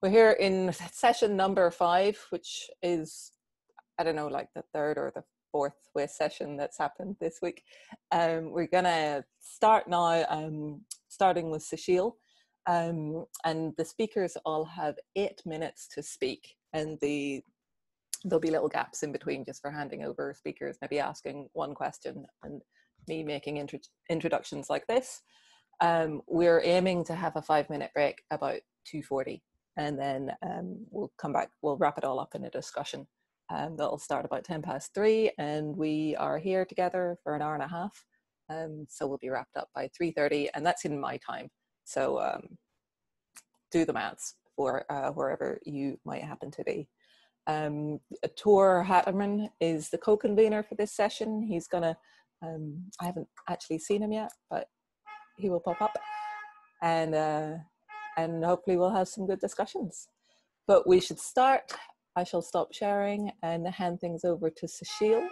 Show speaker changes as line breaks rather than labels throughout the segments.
We're here in session number five, which is, I don't know, like the third or the fourth session that's happened this week. Um, we're gonna start now, um, starting with Susheel. Um, and the speakers all have eight minutes to speak and the there'll be little gaps in between just for handing over speakers, maybe asking one question and me making intro introductions like this. Um, we're aiming to have a five minute break about 2.40 and then um, we'll come back, we'll wrap it all up in a discussion. Um, that'll start about 10 past three and we are here together for an hour and a half. Um, so we'll be wrapped up by 3.30 and that's in my time. So um, do the maths for uh, wherever you might happen to be. Um, Tor Hattermann is the co-convener for this session. He's gonna, um, I haven't actually seen him yet, but he will pop up. And uh, and hopefully we'll have some good discussions. But we should start. I shall stop sharing and hand things over to Susheel.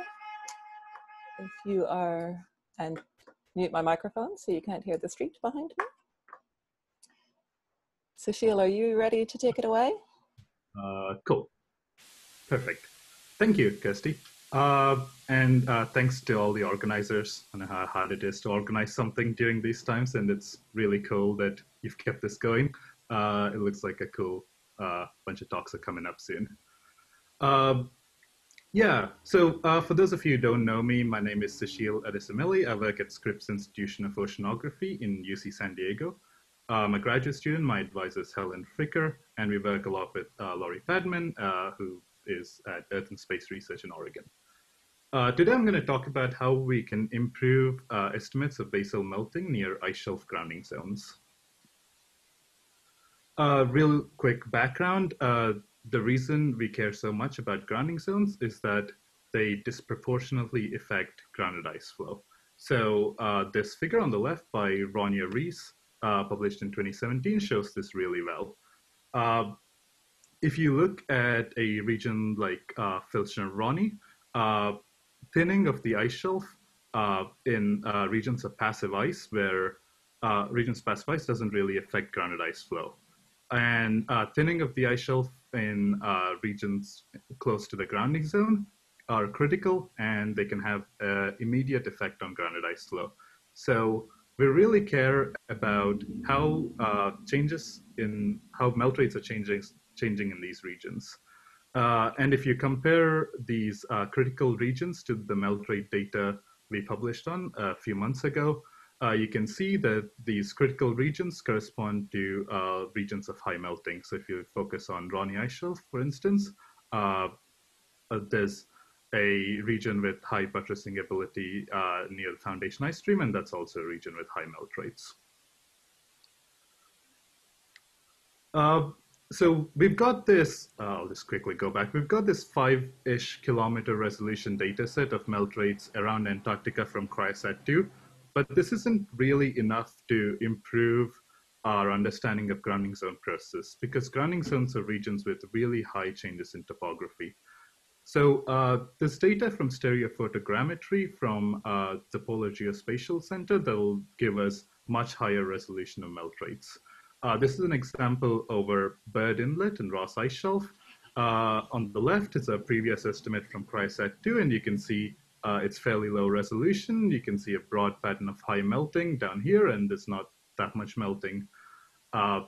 If you are, and mute my microphone so you can't hear the street behind me. Susheel, are you ready to take it away?
Uh, cool. Perfect. Thank you, Kirsty. Uh, and uh, thanks to all the organizers. Know how hard it is to organize something during these times, and it's really cool that you've kept this going. Uh, it looks like a cool uh, bunch of talks are coming up soon. Um, yeah, so uh, for those of you who don't know me, my name is Susheel Adusumilli. I work at Scripps Institution of Oceanography in UC San Diego. I'm a graduate student. My advisor is Helen Fricker, and we work a lot with uh, Laurie Padman, who is at Earth and Space Research in Oregon. Uh, today I'm going to talk about how we can improve uh, estimates of basal melting near ice shelf grounding zones. Uh, real quick background, uh, the reason we care so much about grounding zones is that they disproportionately affect grounded ice flow. So uh, this figure on the left by Ronja Reese, uh, published in 2017, shows this really well if you look at a region like uh, Filchner Ronne, uh, thinning of the ice shelf uh, in uh, regions of passive ice, where uh, regions of passive ice doesn't really affect grounded ice flow. And uh, thinning of the ice shelf in regions close to the grounding zone are critical and they can have immediate effect on grounded ice flow. So we really care about how changes in how melt rates are changing changing in these regions. Uh, and if you compare these uh, critical regions to the melt rate data we published on a few months ago, uh, you can see that these critical regions correspond to uh, regions of high melting. So if you focus on Ronne Ice Shelf, for instance, uh, uh, there's a region with high buttressing ability near the foundation ice stream, and that's also a region with high melt rates. So we've got this, uh, I'll just quickly go back. We've got this five-ish kilometer resolution data set of melt rates around Antarctica from Cryosat-2, but this isn't really enough to improve our understanding of grounding zone processes because grounding zones are regions with really high changes in topography. So uh, this data from stereophotogrammetry from uh, the Polar Geospatial Center that will give us much higher resolution of melt rates. Uh, this is an example over Byrd Inlet and Ross Ice Shelf. Uh, on the left is a previous estimate from Cryosat-2, and you can see uh, it's fairly low resolution. You can see a broad pattern of high melting down here, and there's not that much melting uh,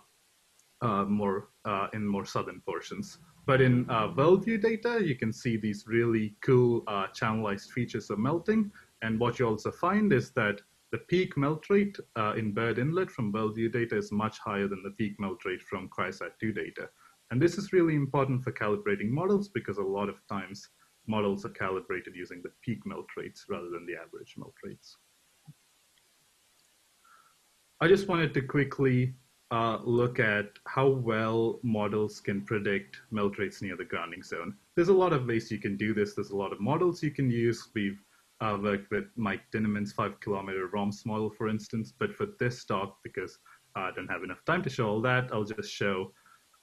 uh, more uh, in more southern portions. But in WorldView data, you can see these really cool channelized features of melting. And what you also find is that the peak melt rate uh, in Byrd Inlet from WorldView data is much higher than the peak melt rate from Cryosat-2 data. And this is really important for calibrating models because a lot of times models are calibrated using the peak melt rates rather than the average melt rates. I just wanted to quickly uh, look at how well models can predict melt rates near the grounding zone. There's a lot of ways you can do this. There's a lot of models you can use. We've uh, worked with Mike Dinniman's five kilometer ROMS model, for instance. But for this talk, because I don't have enough time to show all that, I'll just show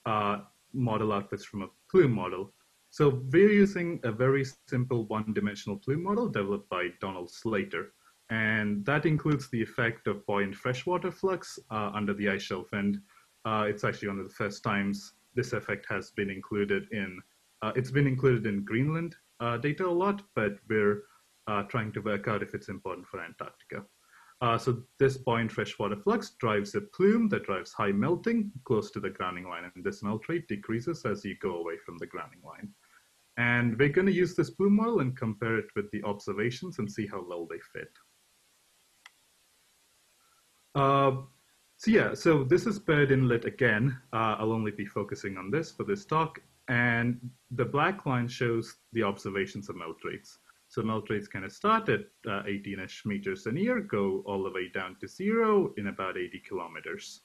uh, model outputs from a plume model. So we're using a very simple one-dimensional plume model developed by Donald Slater. And that includes the effect of buoyant freshwater flux uh, under the ice shelf. And uh, it's actually one of the first times this effect has been included in, uh, it's been included in Greenland uh, data a lot, but we're uh, trying to work out if it's important for Antarctica. Uh, so this buoyant freshwater flux drives a plume that drives high melting close to the grounding line, and this melt rate decreases as you go away from the grounding line. And we're going to use this plume model and compare it with the observations and see how well they fit. Uh, so yeah, so this is Byrd Inlet again. Uh, I'll only be focusing on this for this talk. And the black line shows the observations of melt rates. So melt rates kind of start at 18-ish uh, meters a year, go all the way down to zero in about 80 kilometers.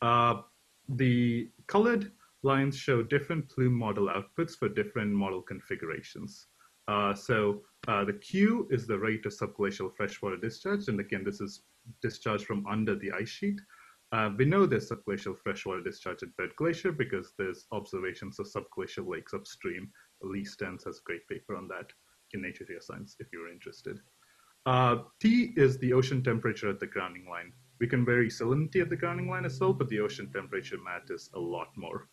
Uh, the colored lines show different plume model outputs for different model configurations. Uh, so uh, the Q is the rate of subglacial freshwater discharge. And again, this is discharge from under the ice sheet. Uh, we know there's subglacial freshwater discharge at Byrd Glacier because there's observations of subglacial lakes upstream. Leigh Stearns has a great paper on that in Nature Geoscience if you're interested. Uh, T is the ocean temperature at the grounding line. We can vary salinity at the grounding line as well, but the ocean temperature matters a lot more.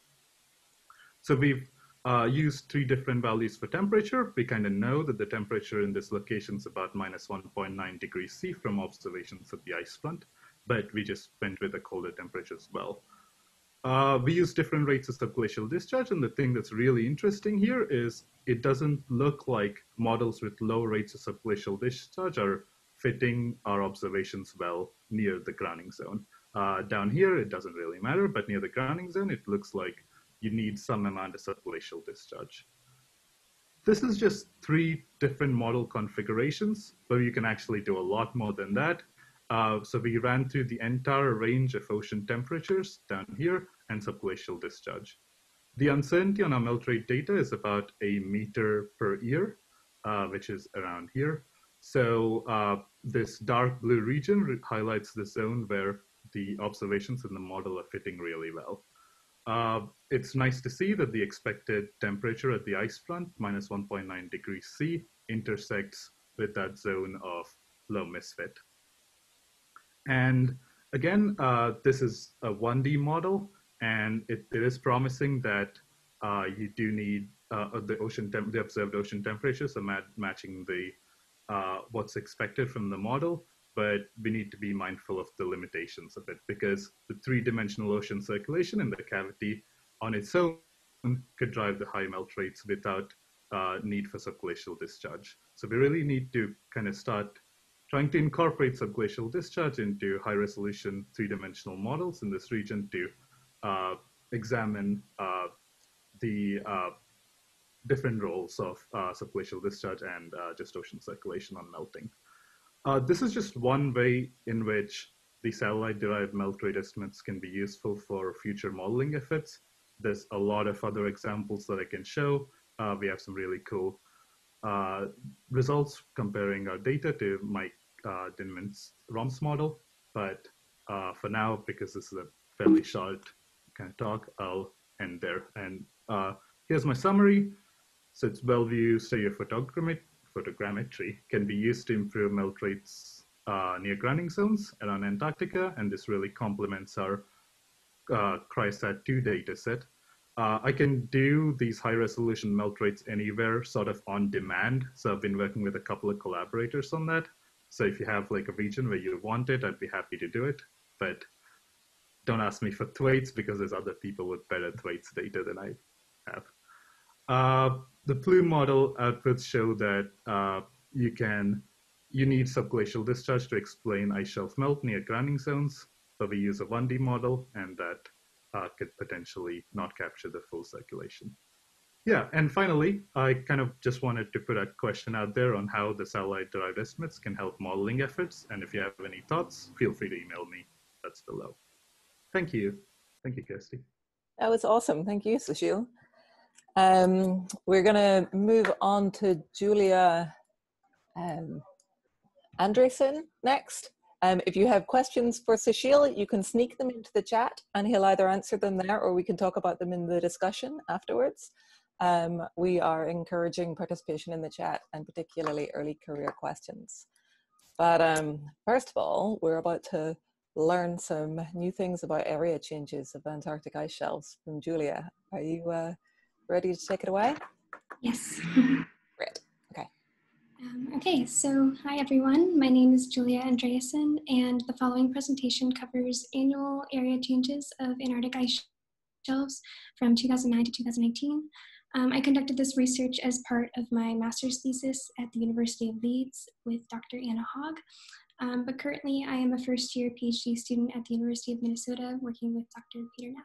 So we've uh, used three different values for temperature. We kind of know that the temperature in this location is about minus 1.9 degrees C from observations of the ice front, but we just went with a colder temperature as well. Uh, we use different rates of subglacial discharge, and the thing that's really interesting here is it doesn't look like models with low rates of subglacial discharge are fitting our observations well near the grounding zone. Uh, down here, it doesn't really matter, but near the grounding zone, it looks like you need some amount of subglacial discharge. This is just three different model configurations, but you can actually do a lot more than that. Uh, so we ran through the entire range of ocean temperatures down here and subglacial discharge. The uncertainty on our melt rate data is about a meter per year, uh, which is around here. So uh, this dark blue region highlights the zone where the observations in the model are fitting really well. Uh, it's nice to see that the expected temperature at the ice front, minus 1.9 degrees C, intersects with that zone of low misfit. And again, uh, this is a 1D model, and it, it is promising that uh, you do need uh, the ocean the observed ocean temperatures are mat matching the uh, what's expected from the model, but we need to be mindful of the limitations of it because the three-dimensional ocean circulation in the cavity on its own could drive the high melt rates without uh, need for subglacial discharge. So we really need to kind of start trying to incorporate subglacial discharge into high resolution three-dimensional models in this region to uh, examine uh, the uh, different roles of uh, subglacial discharge and uh, just ocean circulation on melting. Uh, this is just one way in which the satellite-derived melt rate estimates can be useful for future modeling efforts. There's a lot of other examples that I can show. we have some really cool uh, results comparing our data to Mike uh, Dinniman's ROMS model. But uh, for now, because this is a fairly short kind of talk, I'll end there. And uh, here's my summary. So it's WorldView stereophotogrammetry photogrammetry can be used to improve melt rates uh, near grounding zones around Antarctica, and this really complements our uh, Cryosat-2 dataset. Uh, I can do these high resolution melt rates anywhere sort of on demand. So I've been working with a couple of collaborators on that. So if you have like a region where you want it, I'd be happy to do it. But don't ask me for Thwaites because there's other people with better Thwaites data than I have. Uh, the plume model outputs show that uh, you can you need subglacial discharge to explain ice shelf melt near grounding zones. So we use a 1D model, and that uh, could potentially not capture the full circulation. Yeah, and finally, I kind of just wanted to put a question out there on how the satellite-derived estimates can help modeling efforts. And if you have any thoughts, feel free to email me. That's below. Thank you. Thank you, Kirsty.
That was awesome. Thank you, Susheel. Um, we're going to move on to Julia um, Andreasen next. Um, if you have questions for Susheel, you can sneak them into the chat and he'll either answer them there or we can talk about them in the discussion afterwards. Um, we are encouraging participation in the chat and particularly early career questions. But um, first of all, we're about to learn some new things about area changes of Antarctic ice shelves from Julia. Are you uh, ready to take it away?
Yes.
Great. Okay.
Um, okay, so hi everyone. My name is Julia Andreasen, and the following presentation covers annual area changes of Antarctic ice shelves from 2009 to 2018. Um, I conducted this research as part of my master's thesis at the University of Leeds with Dr. Anna Hogg. Um, but currently, I am a first year PhD student at the University of Minnesota working with Dr. Peter Neff.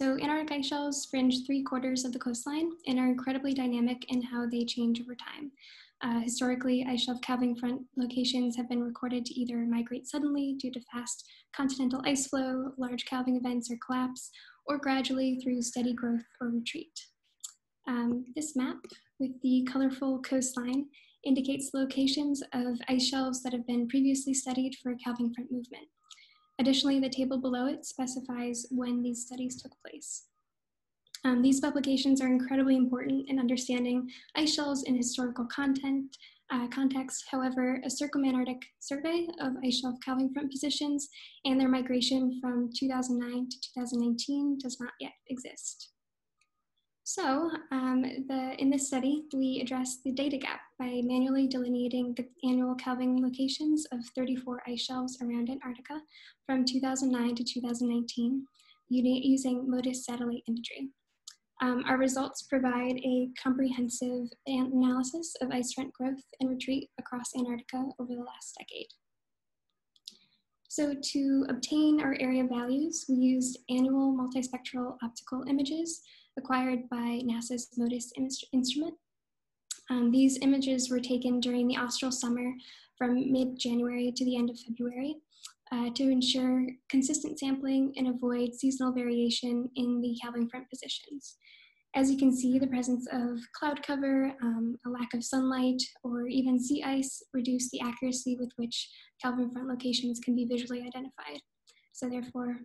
So Antarctic ice shelves fringe three quarters of the coastline and are incredibly dynamic in how they change over time. Uh, historically, ice shelf calving front locations have been recorded to either migrate suddenly due to fast continental ice flow, large calving events, or collapse, or gradually through steady growth or retreat. Um, this map with the colorful coastline indicates locations of ice shelves that have been previously studied for calving front movement. Additionally, the table below it specifies when these studies took place. Um, these publications are incredibly important in understanding ice shelves in historical content, uh, context. However, a circumantarctic survey of ice shelf calving front positions and their migration from 2009 to 2019 does not yet exist. So um, the, in this study, we addressed the data gap by manually delineating the annual calving locations of 34 ice shelves around Antarctica from 2009 to 2019 using MODIS satellite imagery. Um, our results provide a comprehensive analysis of ice front growth and retreat across Antarctica over the last decade. So to obtain our area values, we used annual multispectral optical images acquired by NASA's MODIS instrument. Um, these images were taken during the austral summer from mid-January to the end of February uh, to ensure consistent sampling and avoid seasonal variation in the calving front positions. As you can see, the presence of cloud cover, um, a lack of sunlight, or even sea ice reduce the accuracy with which calving front locations can be visually identified. So therefore,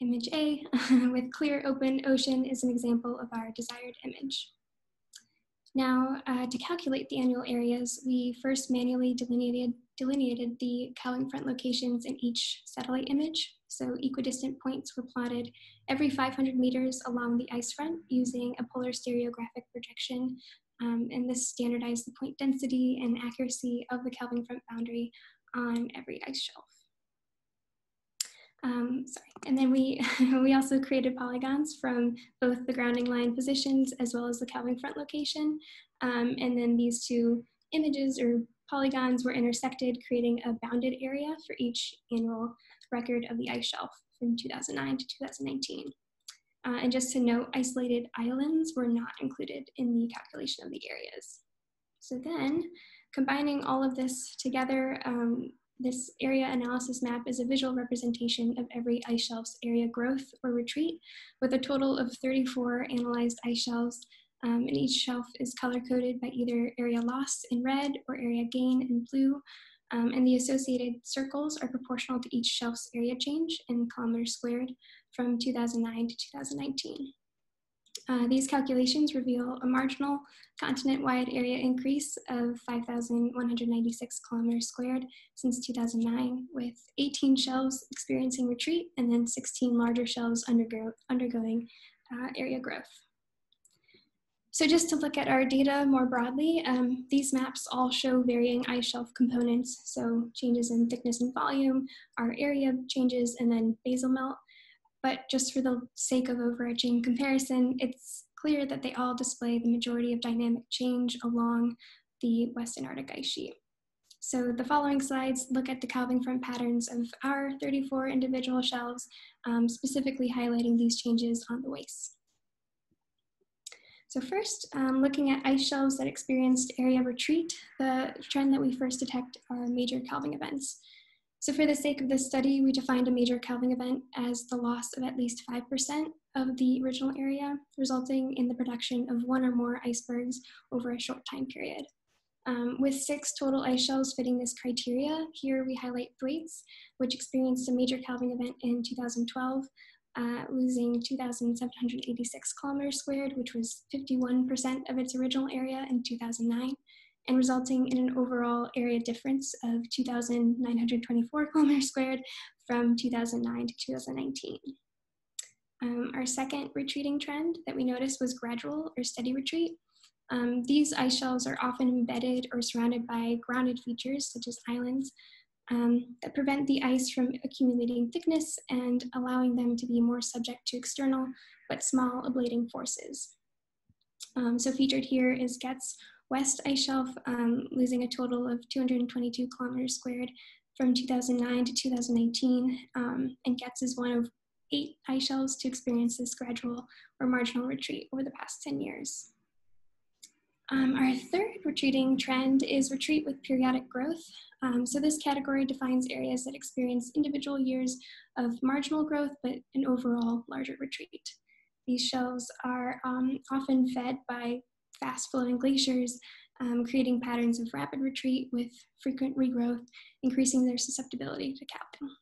image A with clear open ocean is an example of our desired image. Now, uh, to calculate the annual areas, we first manually delineated, delineated the calving front locations in each satellite image. So equidistant points were plotted every 500 meters along the ice front using a polar stereographic projection. Um, and this standardized the point density and accuracy of the calving front boundary on every ice shelf. Um, sorry. And then we, we also created polygons from both the grounding line positions as well as the calving front location. Um, and then these two images or polygons were intersected, creating a bounded area for each annual record of the ice shelf from 2009 to 2019. Uh, and just to note, isolated islands were not included in the calculation of the areas. So then, combining all of this together, um, this area analysis map is a visual representation of every ice shelf's area growth or retreat with a total of 34 analyzed ice shelves um, and each shelf is color coded by either area loss in red or area gain in blue um, and the associated circles are proportional to each shelf's area change in kilometers squared from 2009 to 2019. Uh, these calculations reveal a marginal continent-wide area increase of 5,196 kilometers squared since 2009, with 18 shelves experiencing retreat and then 16 larger shelves undergo undergoing uh, area growth. So just to look at our data more broadly, um, these maps all show varying ice shelf components, so changes in thickness and volume, our area changes, and then basal melt. But just for the sake of overarching comparison, it's clear that they all display the majority of dynamic change along the West Antarctic ice sheet. So the following slides look at the calving front patterns of our 34 individual shelves, um, specifically highlighting these changes on the WAIS. So first, um, looking at ice shelves that experienced area retreat, the trend that we first detect are major calving events. So for the sake of this study, we defined a major calving event as the loss of at least 5% of the original area, resulting in the production of one or more icebergs over a short time period. Um, with six total ice shelves fitting this criteria, here we highlight Thwaites, which experienced a major calving event in 2012, uh, losing 2,786 kilometers squared, which was 51% of its original area in 2009, and resulting in an overall area difference of 2,924 kilometers squared from 2009 to 2019. Um, our second retreating trend that we noticed was gradual or steady retreat. Um, these ice shelves are often embedded or surrounded by grounded features such as islands um, that prevent the ice from accumulating thickness and allowing them to be more subject to external but small ablating forces. Um, so featured here is Getz West Ice Shelf, um, losing a total of 222 kilometers squared from 2009 to 2018, um, and Getz is one of eight ice shelves to experience this gradual or marginal retreat over the past 10 years. Um, our third retreating trend is retreat with periodic growth. Um, so this category defines areas that experience individual years of marginal growth, but an overall larger retreat. These shelves are um, often fed by fast flowing glaciers, um, creating patterns of rapid retreat with frequent regrowth, increasing their susceptibility to calving.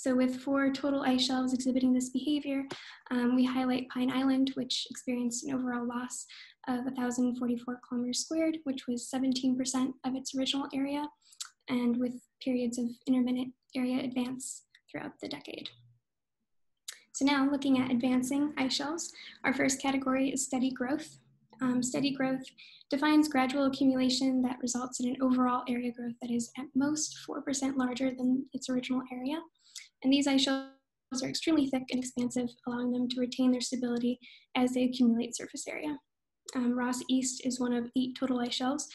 So with four total ice shelves exhibiting this behavior, um, we highlight Pine Island, which experienced an overall loss of 1,044 kilometers squared, which was 17% of its original area, and with periods of intermittent area advance throughout the decade. So now looking at advancing ice shelves, our first category is steady growth. Um, steady growth defines gradual accumulation that results in an overall area growth that is at most 4% larger than its original area. And these ice shelves are extremely thick and expansive, allowing them to retain their stability as they accumulate surface area. Um, Ross East is one of eight total ice shelves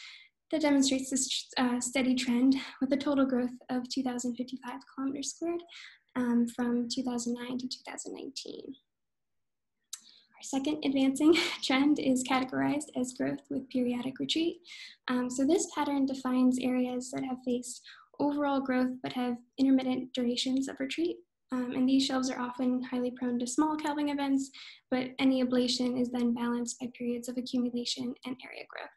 that demonstrates this uh, steady trend with a total growth of 2,055 kilometers squared um, from 2009 to 2019. Our second advancing trend is categorized as growth with periodic retreat. Um, so this pattern defines areas that have faced overall growth but have intermittent durations of retreat. Um, and these shelves are often highly prone to small calving events, but any ablation is then balanced by periods of accumulation and area growth.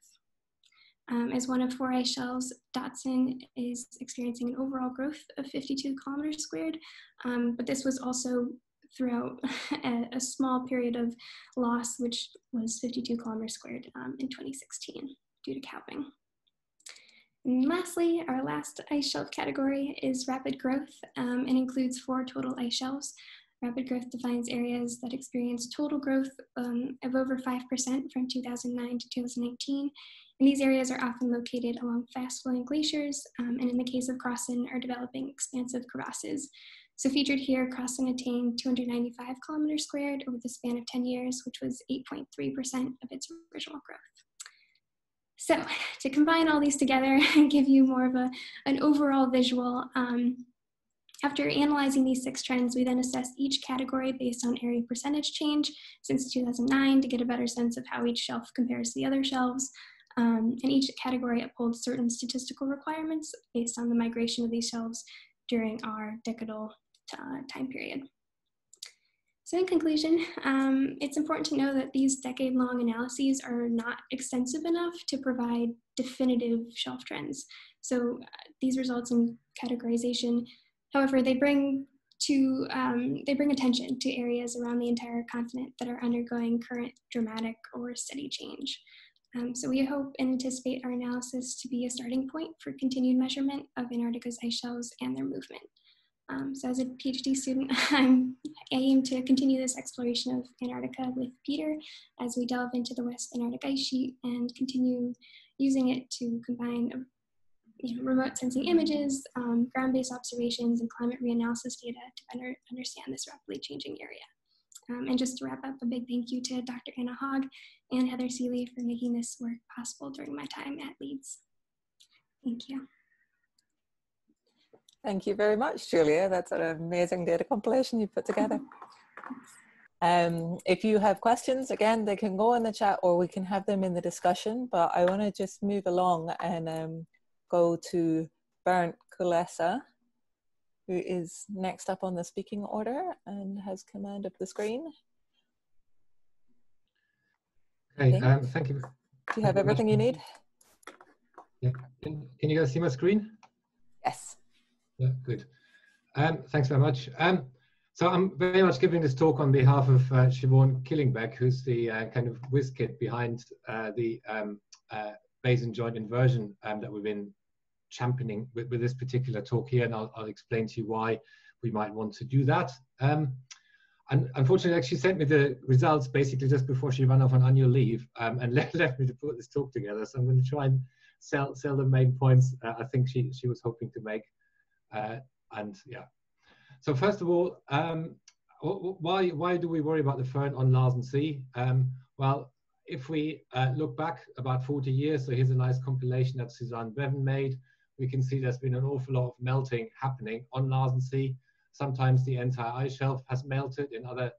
Um, as one of four ice shelves, Dotson is experiencing an overall growth of 52 kilometers squared, um, but this was also throughout a, a, small period of loss, which was 52 kilometers squared um, in 2016 due to calving. And lastly, our last ice shelf category is rapid growth um, and includes four total ice shelves. Rapid growth defines areas that experience total growth um, of over 5% from 2009 to 2019. And these areas are often located along fast flowing glaciers, um, and in the case of Crosson, are developing expansive crevasses. So featured here, Crosson attained 295 kilometers squared over the span of 10 years, which was 8.3% of its original growth. So to combine all these together and give you more of a, an overall visual, um, after analyzing these six trends, we then assessed each category based on area percentage change since 2009 to get a better sense of how each shelf compares to the other shelves. Um, and each category upholds certain statistical requirements based on the migration of these shelves during our decadal uh, time period. So in conclusion, um, it's important to know that these decade-long analyses are not extensive enough to provide definitive shelf trends. So uh, these results in categorization, however, they bring to um, they bring attention to areas around the entire continent that are undergoing current dramatic or steady change. Um, so we hope and anticipate our analysis to be a starting point for continued measurement of Antarctica's ice shelves and their movement. Um, so as a PhD student, I'm, I aim to continue this exploration of Antarctica with Peter as we delve into the West Antarctic ice sheet and continue using it to combine you know, remote sensing images, um, ground-based observations, and climate reanalysis data to better understand this rapidly changing area. Um, and just to wrap up, a big thank you to Dr. Anna Hogg and Heather Selley for making this work possible during my time at Leeds. Thank you.
Thank you very much, Julia. That's an amazing data compilation you put together. Um, if you have questions, again, they can go in the chat or we can have them in the discussion, but I want to just move along and um, go to Bernd Kulessa, who is next up on the speaking order and has command of the screen.
Okay, um, thank you. Do
you have everything you need?
Yeah. Can, can you guys see my screen?
Yes.
Yeah, good. Um, thanks very much. Um, so I'm very much giving this talk on behalf of uh, Siobhan Killingbeck, who's the uh, kind of whiz kid behind uh, the um, uh, Bayesian joint inversion um, that we've been championing with, with, this particular talk here, and I'll, I'll, explain to you why we might want to do that. Um, and unfortunately, she sent me the results basically just before she ran off on annual leave um, and left, left me to put this talk together. So I'm going to try and sell, sell the main points uh, I think she, she was hoping to make. And yeah. So first of all, um, why, why do we worry about the firn on Larsen C? Um, well, if we uh, look back about 40 years, so here's a nice compilation that Suzanne Bevan made, we can see there's been an awful lot of melting happening on Larsen C. Sometimes the entire ice shelf has melted. In other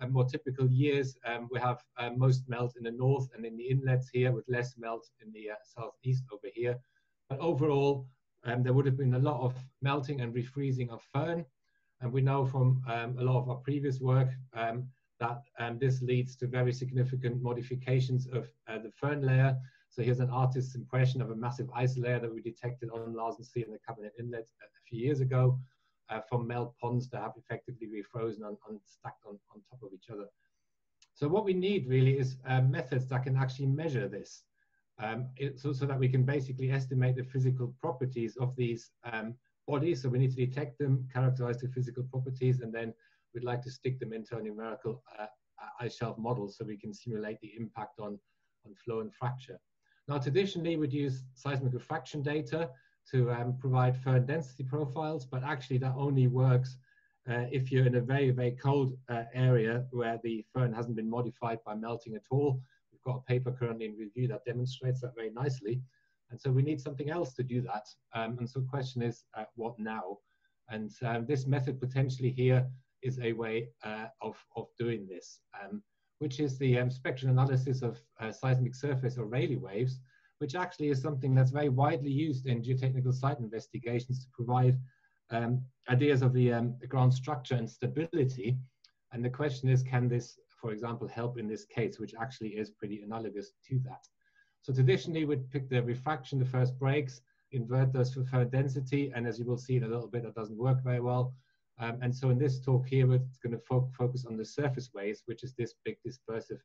uh, more typical years, um, we have uh, most melt in the north and in the inlets here with less melt in the uh, southeast over here. But overall, um, there would have been a lot of melting and refreezing of firn. And we know from um, a lot of our previous work um, that um, this leads to very significant modifications of uh, the firn layer. So here's an artist's impression of a massive ice layer that we detected on Larsen C in the Cabinet Inlet a few years ago uh, from melt ponds that have effectively refrozen and, on stacked on, on top of each other. So what we need really is uh, methods that can actually measure this. Um, it, so, so that we can basically estimate the physical properties of these um, bodies. So we need to detect them, characterize the physical properties, and then we'd like to stick them into a numerical uh, ice shelf model so we can simulate the impact on, on flow and fracture. Now, traditionally, we'd use seismic refraction data to um, provide firn density profiles, but actually that only works uh, if you're in a very, very cold uh, area where the firn hasn't been modified by melting at all. Got a paper currently in review that demonstrates that very nicely. And so we need something else to do that. Um, and so the question is, uh, what now? And um, this method potentially here is a way uh, of, of doing this, um, which is the um, spectral analysis of uh, seismic surface or Rayleigh waves, which actually is something that's very widely used in geotechnical site investigations to provide um, ideas of um, the ground structure and stability. And the question is, can this, for example, help in this case, which actually is pretty analogous to that? So traditionally, we'd pick the refraction, the first breaks, invert those for firn density, and as you will see in a little bit, that doesn't work very well. Um, and so in this talk here, we're going to fo focus on the surface waves, which is this big dispersive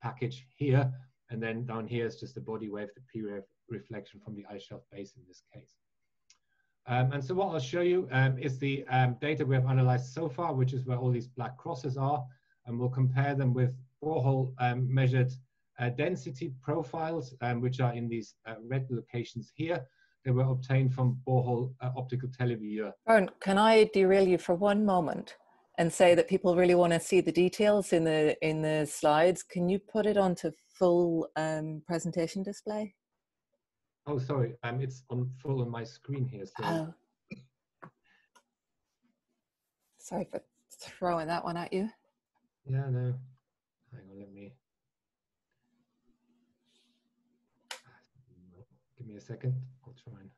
package here. And then down here is just the body wave, the P wave reflection from the ice shelf base in this case. Um, and so what I'll show you um, is the um, data we have analyzed so far, which is where all these black crosses are. And we'll compare them with borehole um, measured uh, density profiles, um, which are in these uh, red locations here. They were obtained from borehole uh, optical televiewer.
Aaron, can I derail you for one moment and say that people really want to see the details in the in the slides? Can you put it onto full um, presentation display?
Oh, sorry, um, it's on full on my screen here. So. Oh.
Sorry for throwing that one at you.
Yeah, no. Hang on, let me. Give me a second. I'll try and.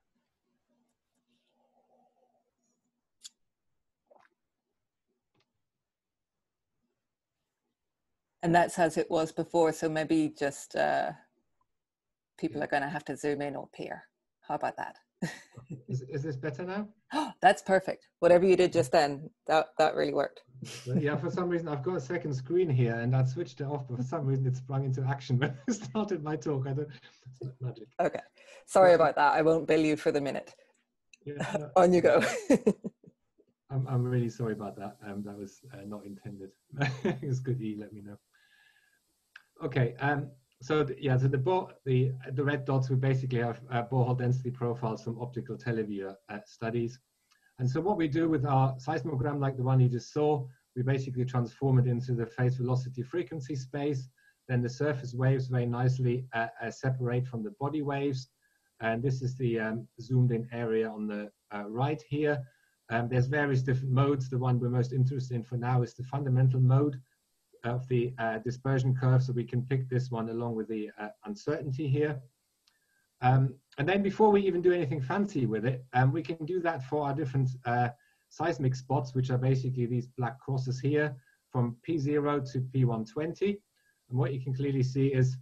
And that's as it was before. So maybe just uh, people yeah. are going to have to zoom in or peer. How about that?
is, is this better now?
that's perfect. Whatever you did just then, that, that really worked.
Yeah, for some reason I've got a second screen here and I switched it off, but for some reason it sprung into action when I started my talk. I don't,
magic. Okay, sorry about that. I won't bill you for the minute. Yeah, no, On you go.
I'm, I'm really sorry about that. Um, that was uh, not intended. it's good you let me know. Okay, um, so the, yeah, so the the the red dots we basically have uh, borehole density profiles from optical televiewer uh, studies. And so what we do with our seismogram, like the one you just saw, we basically transform it into the phase velocity frequency space. Then the surface waves very nicely uh, uh, separate from the body waves. And this is the um, zoomed in area on the uh, right here. Um, there's various different modes. The one we're most interested in for now is the fundamental mode of the uh, dispersion curve. So we can pick this one along with the uh, uncertainty here. Um, and then before we even do anything fancy with it, um, we can do that for our different uh, seismic spots, which are basically these black crosses here from P0 to P120. And what you can clearly see is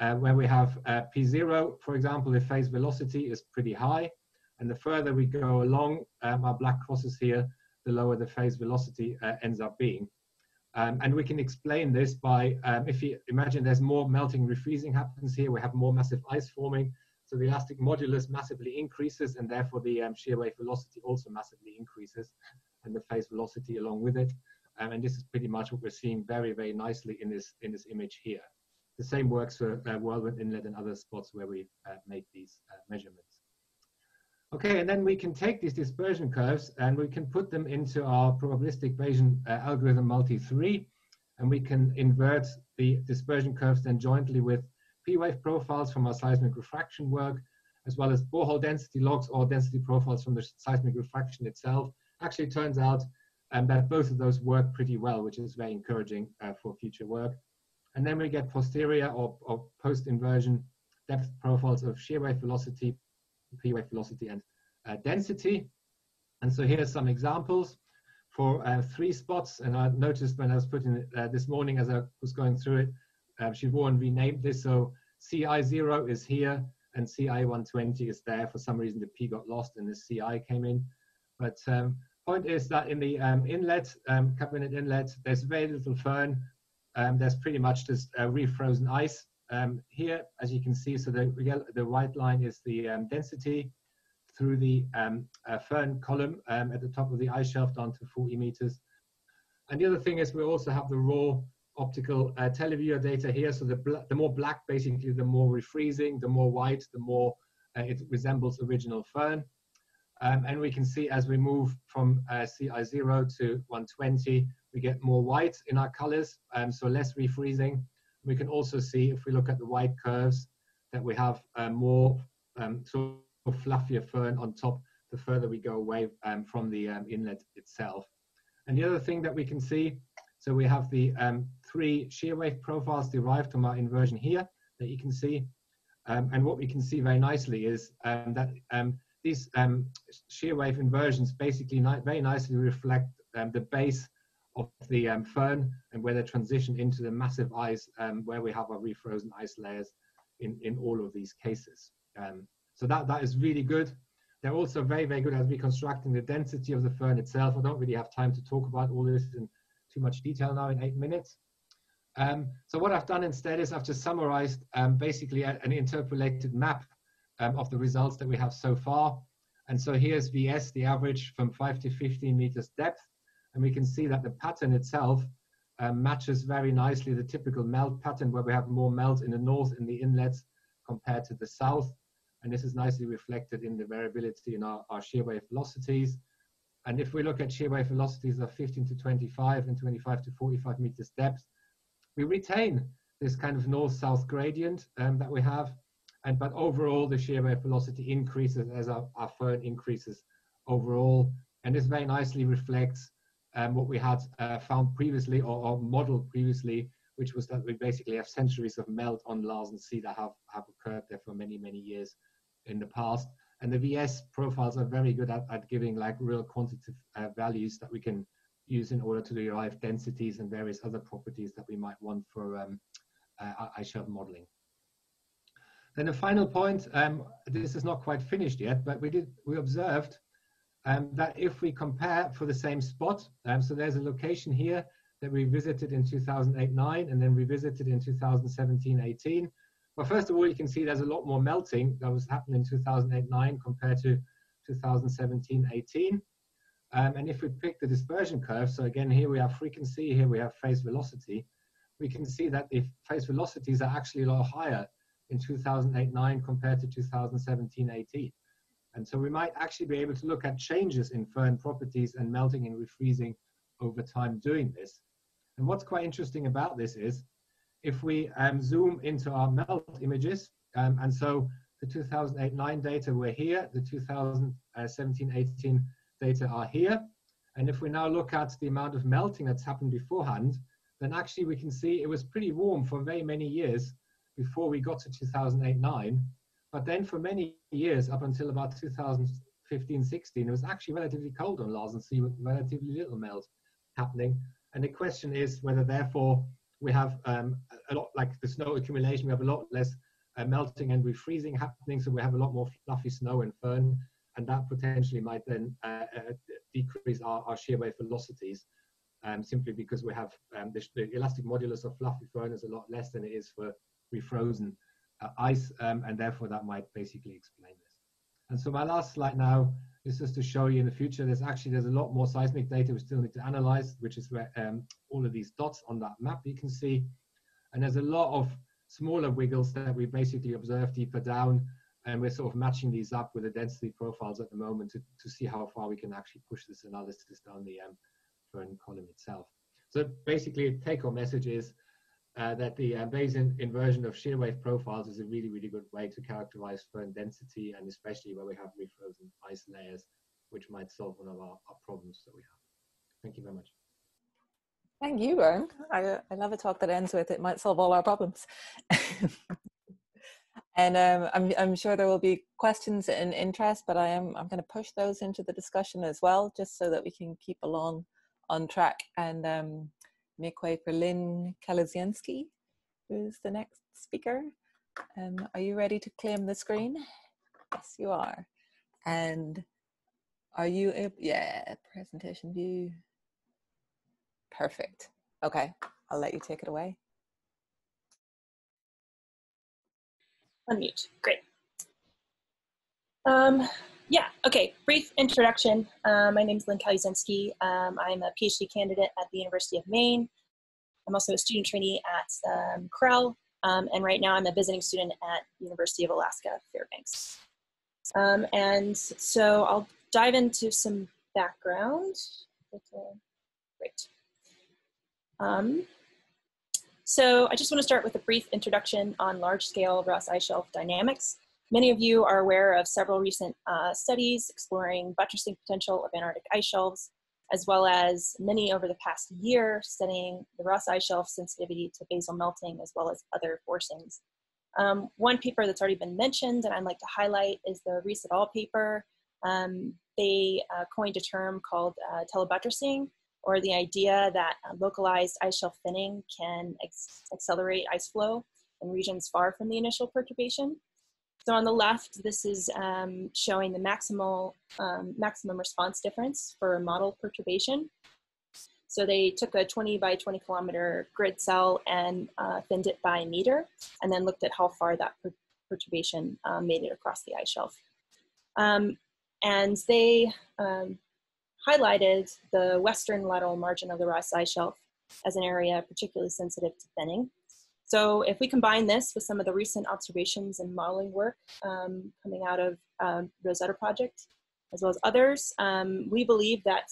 uh, where we have uh, P0, for example, the phase velocity is pretty high. And the further we go along um, our black crosses here, the lower the phase velocity uh, ends up being. Um, and we can explain this by, um, if you imagine there's more melting refreezing happens here, we have more massive ice forming. So the elastic modulus massively increases and therefore the um, shear wave velocity also massively increases and the phase velocity along with it. Um, and this is pretty much what we're seeing very, very nicely in this, in this image here. The same works for uh, Whirlwind Inlet and other spots where we uh, make these uh, measurements. Okay, and then we can take these dispersion curves and we can put them into our probabilistic Bayesian uh, algorithm multi-3, and we can invert the dispersion curves then jointly with P-wave profiles from our seismic refraction work, as well as borehole density logs or density profiles from the seismic refraction itself. Actually, it turns out um, that both of those work pretty well, which is very encouraging uh, for future work. And then we get posterior or, or post-inversion depth profiles of shear wave velocity, p wave velocity and uh, density. And so here are some examples for uh, three spots. And I noticed when I was putting it uh, this morning as I was going through it, um, Siobhan renamed this. So CI0 is here and CI120 is there. For some reason, the P got lost and the CI came in. But um, point is that in the um, inlet, um, cabinet inlet, there's very little firn. Um, there's pretty much just uh, refrozen ice. Um, here, as you can see, so the, the white line is the um, density through the um, uh, firn column um, at the top of the ice shelf down to 40 meters. And the other thing is we also have the raw optical uh, televiewer data here. So the, the more black, basically, the more refreezing, the more white, the more uh, it resembles original firn. Um, and we can see as we move from uh, CI0 to 120, we get more white in our colors, um, so less refreezing. We can also see if we look at the white curves that we have uh, more um, sort of fluffier firn on top the further we go away um, from the um, inlet itself. And the other thing that we can see, so we have the um, three shear wave profiles derived from our inversion here that you can see. Um, and what we can see very nicely is um, that um, these shear wave inversions basically ni very nicely reflect the base of the um, firn and where they transition into the massive ice um, where we have our refrozen ice layers in, in all of these cases. Um, so that, that is really good. They're also very, very good at reconstructing the density of the firn itself. I don't really have time to talk about all this in too much detail now in eight minutes. Um, so what I've done instead is I've just summarized um, basically a, an interpolated map um, of the results that we have so far. And so here's VS, the average from 5 to 15 meters depth. And we can see that the pattern itself um, matches very nicely the typical melt pattern where we have more melt in the north in the inlets compared to the south. And this is nicely reflected in the variability in our, our shear wave velocities. And if we look at shear wave velocities of 15 to 25 and 25 to 45 meters depth, we retain this kind of north-south gradient um, that we have. And but overall, the shear wave velocity increases as our, our firn increases overall. And this very nicely reflects um, what we had uh, found previously or, or, modeled previously, which was that we basically have centuries of melt on Larsen C that have, have occurred there for many, many years in the past. And the VS profiles are very good at, at giving like real quantitative uh, values that we can use in order to derive densities and various other properties that we might want for um, uh, ice shelf modeling. Then the final point, um, this is not quite finished yet, but we did we observed um, that if we compare for the same spot, um, so there's a location here that we visited in 2008-9 and then revisited in 2017-18. Well, first of all, you can see there's a lot more melting that was happening in 2008-9 compared to 2017-18. Um, and if we pick the dispersion curve, so again, here we have frequency, here we have phase velocity, we can see that the phase velocities are actually a lot higher in 2008-9 compared to 2017-18. And so we might actually be able to look at changes in firn properties and melting and refreezing over time doing this. And what's quite interesting about this is if we um, zoom into our melt images, um, and so the 2008-9 data were here, the 2017-18 data are here. And if we now look at the amount of melting that's happened beforehand, then actually we can see it was pretty warm for very many years before we got to 2008-9. But then for many years, up until about 2015, 16, it was actually relatively cold on Larsen C with relatively little melt happening. And the question is whether therefore we have um, a lot like the snow accumulation, we have a lot less uh, melting and refreezing happening. So we have a lot more fluffy snow and firn, and that potentially might then uh, uh, decrease our, our shear wave velocities. um, simply because we have um, the, the, elastic modulus of fluffy firn is a lot less than it is for refrozen uh, ice, um, and therefore that might basically explain this. And so my last slide now is just to show you in the future, there's actually, there's a lot more seismic data we still need to analyze, which is where um, all of these dots on that map you can see. And there's a lot of smaller wiggles that we basically observe deeper down and we're sort of matching these up with the density profiles at the moment to, to see how far we can actually push this analysis down the um, Firn column itself. So basically, take-home message is uh, that the uh, Bayesian inversion of shear wave profiles is a really, really good way to characterize Firn density, and especially where we have refrozen ice layers, which might solve one of our, our problems that we have. Thank you very much.
Thank you, Bernd. I, I love a talk that ends with it might solve all our problems. and um, I'm, I'm sure there will be questions and interest, but I am I'm going to push those into the discussion as well, just so that we can keep along on track. And um, make way for Lynn Kaluzienski, who's the next speaker. Um, are you ready to claim the screen? Yes, you are. And are you, yeah, presentation view. Perfect. Okay, I'll let you take it away.
Unmute, great. Um, yeah, okay, brief introduction. Uh, my name is Lynn Kaluzienski. Um, I'm a PhD candidate at the University of Maine. I'm also a student trainee at um, um, and right now I'm a visiting student at University of Alaska Fairbanks. Um, and so I'll dive into some background. Okay, Great. So I just want to start with a brief introduction on large-scale Ross ice shelf dynamics. Many of you are aware of several recent uh, studies exploring buttressing potential of Antarctic ice shelves, as well as many over the past year studying the Ross ice shelf sensitivity to basal melting, as well as other forcings. Um, one paper that's already been mentioned and I'd like to highlight is the Reese et al. paper. Um, they uh, coined a term called uh, telebuttressing, or the idea that uh, localized ice shelf thinning can accelerate ice flow in regions far from the initial perturbation. So on the left, this is um, showing the maximal, um, maximum response difference for model perturbation. So they took a 20 by 20 kilometer grid cell and uh, thinned it by meter, and then looked at how far that per perturbation um, made it across the ice shelf. Um, and they um, highlighted the western lateral margin of the Ross ice shelf as an area particularly sensitive to thinning. So if we combine this with some of the recent observations and modeling work um, coming out of um, Rosetta Project, as well as others, um, we believe that,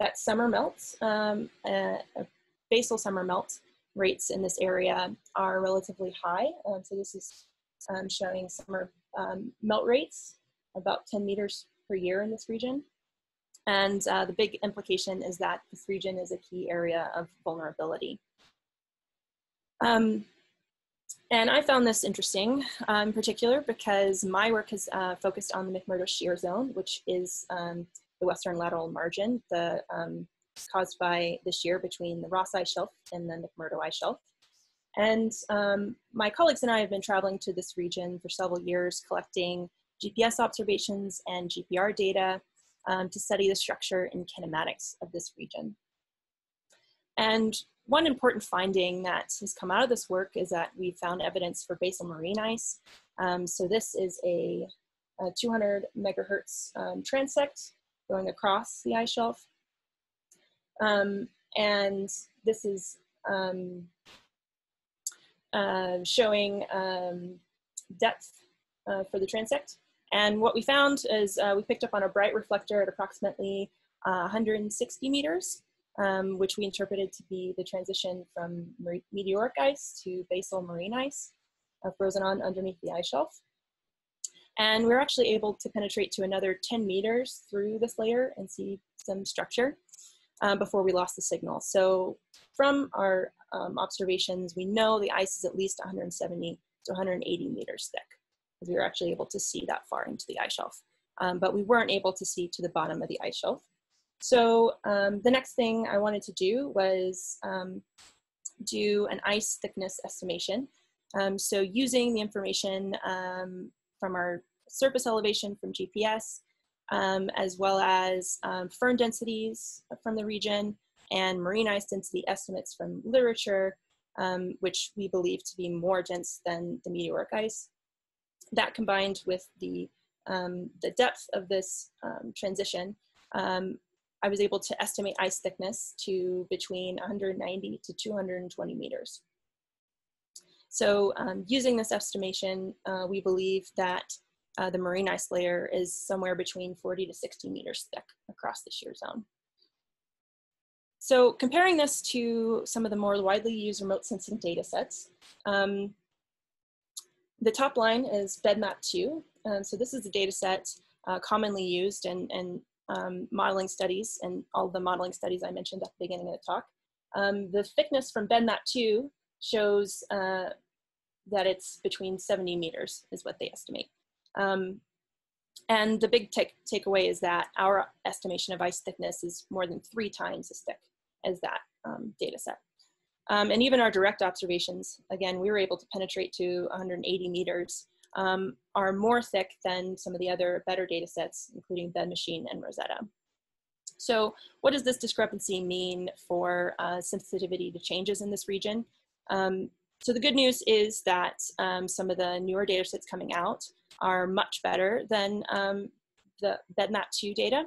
that summer melts, um, uh, basal summer melt rates in this area are relatively high. Um, so this is um, showing summer melt rates about 10 meters per year in this region. And uh, the big implication is that this region is a key area of vulnerability. Um, and I found this interesting um, in particular because my work has uh, focused on the McMurdo shear zone, which is um, the western lateral margin the, um, caused by the shear between the Ross ice shelf and the McMurdo ice shelf. And um, my colleagues and I have been traveling to this region for several years, collecting GPS observations and GPR data um, to study the structure and kinematics of this region. And one important finding that has come out of this work is that we found evidence for basal marine ice. Um, so this is a, a 200 megahertz um, transect going across the ice shelf. Um, and this is um, uh, showing um, depth uh, for the transect. And what we found is uh, we picked up on a bright reflector at approximately uh, 160 meters um, which we interpreted to be the transition from meteoric ice to basal marine ice uh, frozen on underneath the ice shelf. And we were actually able to penetrate to another 10 meters through this layer and see some structure um, before we lost the signal. So from our um, observations, we know the ice is at least 170 to 180 meters thick, we were actually able to see that far into the ice shelf. Um, but we weren't able to see to the bottom of the ice shelf. So um, the next thing I wanted to do was um, do an ice thickness estimation. Um, so using the information um, from our surface elevation from GPS, um, as well as firn densities from the region and marine ice density estimates from literature, which we believe to be more dense than the meteoric ice. That combined with the, um, the depth of this um, transition, um, I was able to estimate ice thickness to between 190 to 220 meters. So um, using this estimation, uh, we believe that uh, the marine ice layer is somewhere between 40 to 60 meters thick across the shear zone. So comparing this to some of the more widely used remote sensing data sets, um, the top line is BedMap2. Um, so this is a data set uh, commonly used in, in um, modeling studies and all the modeling studies I mentioned at the beginning of the talk. Um, the thickness from BedMap2 shows uh, that it's between 70 meters is what they estimate. Um, and the big takeaway is that our estimation of ice thickness is more than three times as thick as that um, data set. Um, and even our direct observations, again, we were able to penetrate to 180 meters, um, are more thick than some of the other better data sets, including Bed Machine and Rosetta. So what does this discrepancy mean for uh, sensitivity to changes in this region? Um, so the good news is that um, some of the newer data sets coming out are much better than um, the BedMap2 data.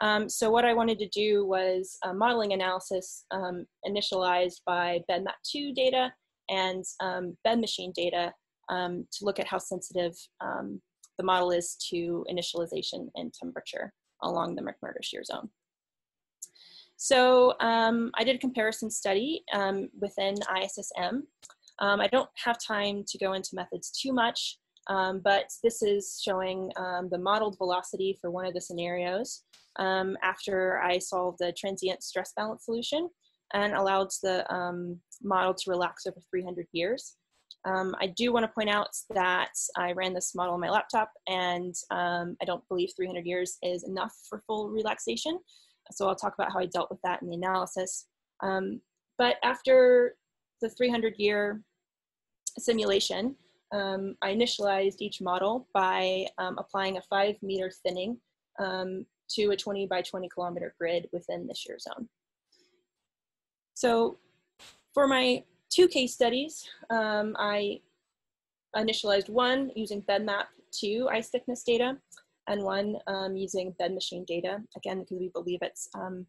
Um, so what I wanted to do was a modeling analysis um, initialized by BedMap2 data and um, Bed Machine data um, to look at how sensitive um, the model is to initialization and temperature along the McMurdo shear zone. So um, I did a comparison study within ISSM I don't have time to go into methods too much, um, but this is showing um, the modeled velocity for one of the scenarios um, after I solved the transient stress balance solution and allowed the um, model to relax over 300 years. Um, I do want to point out that I ran this model on my laptop and I don't believe 300 years is enough for full relaxation. So I'll talk about how I dealt with that in the analysis. but after the 300 year simulation, um, I initialized each model by um, applying a five meter thinning um, to a 20 by 20 kilometer grid within the shear zone. So for my two case studies, um, I initialized one using BedMap 2 ice thickness data and one um, using bed machine data, again, because we believe it's um,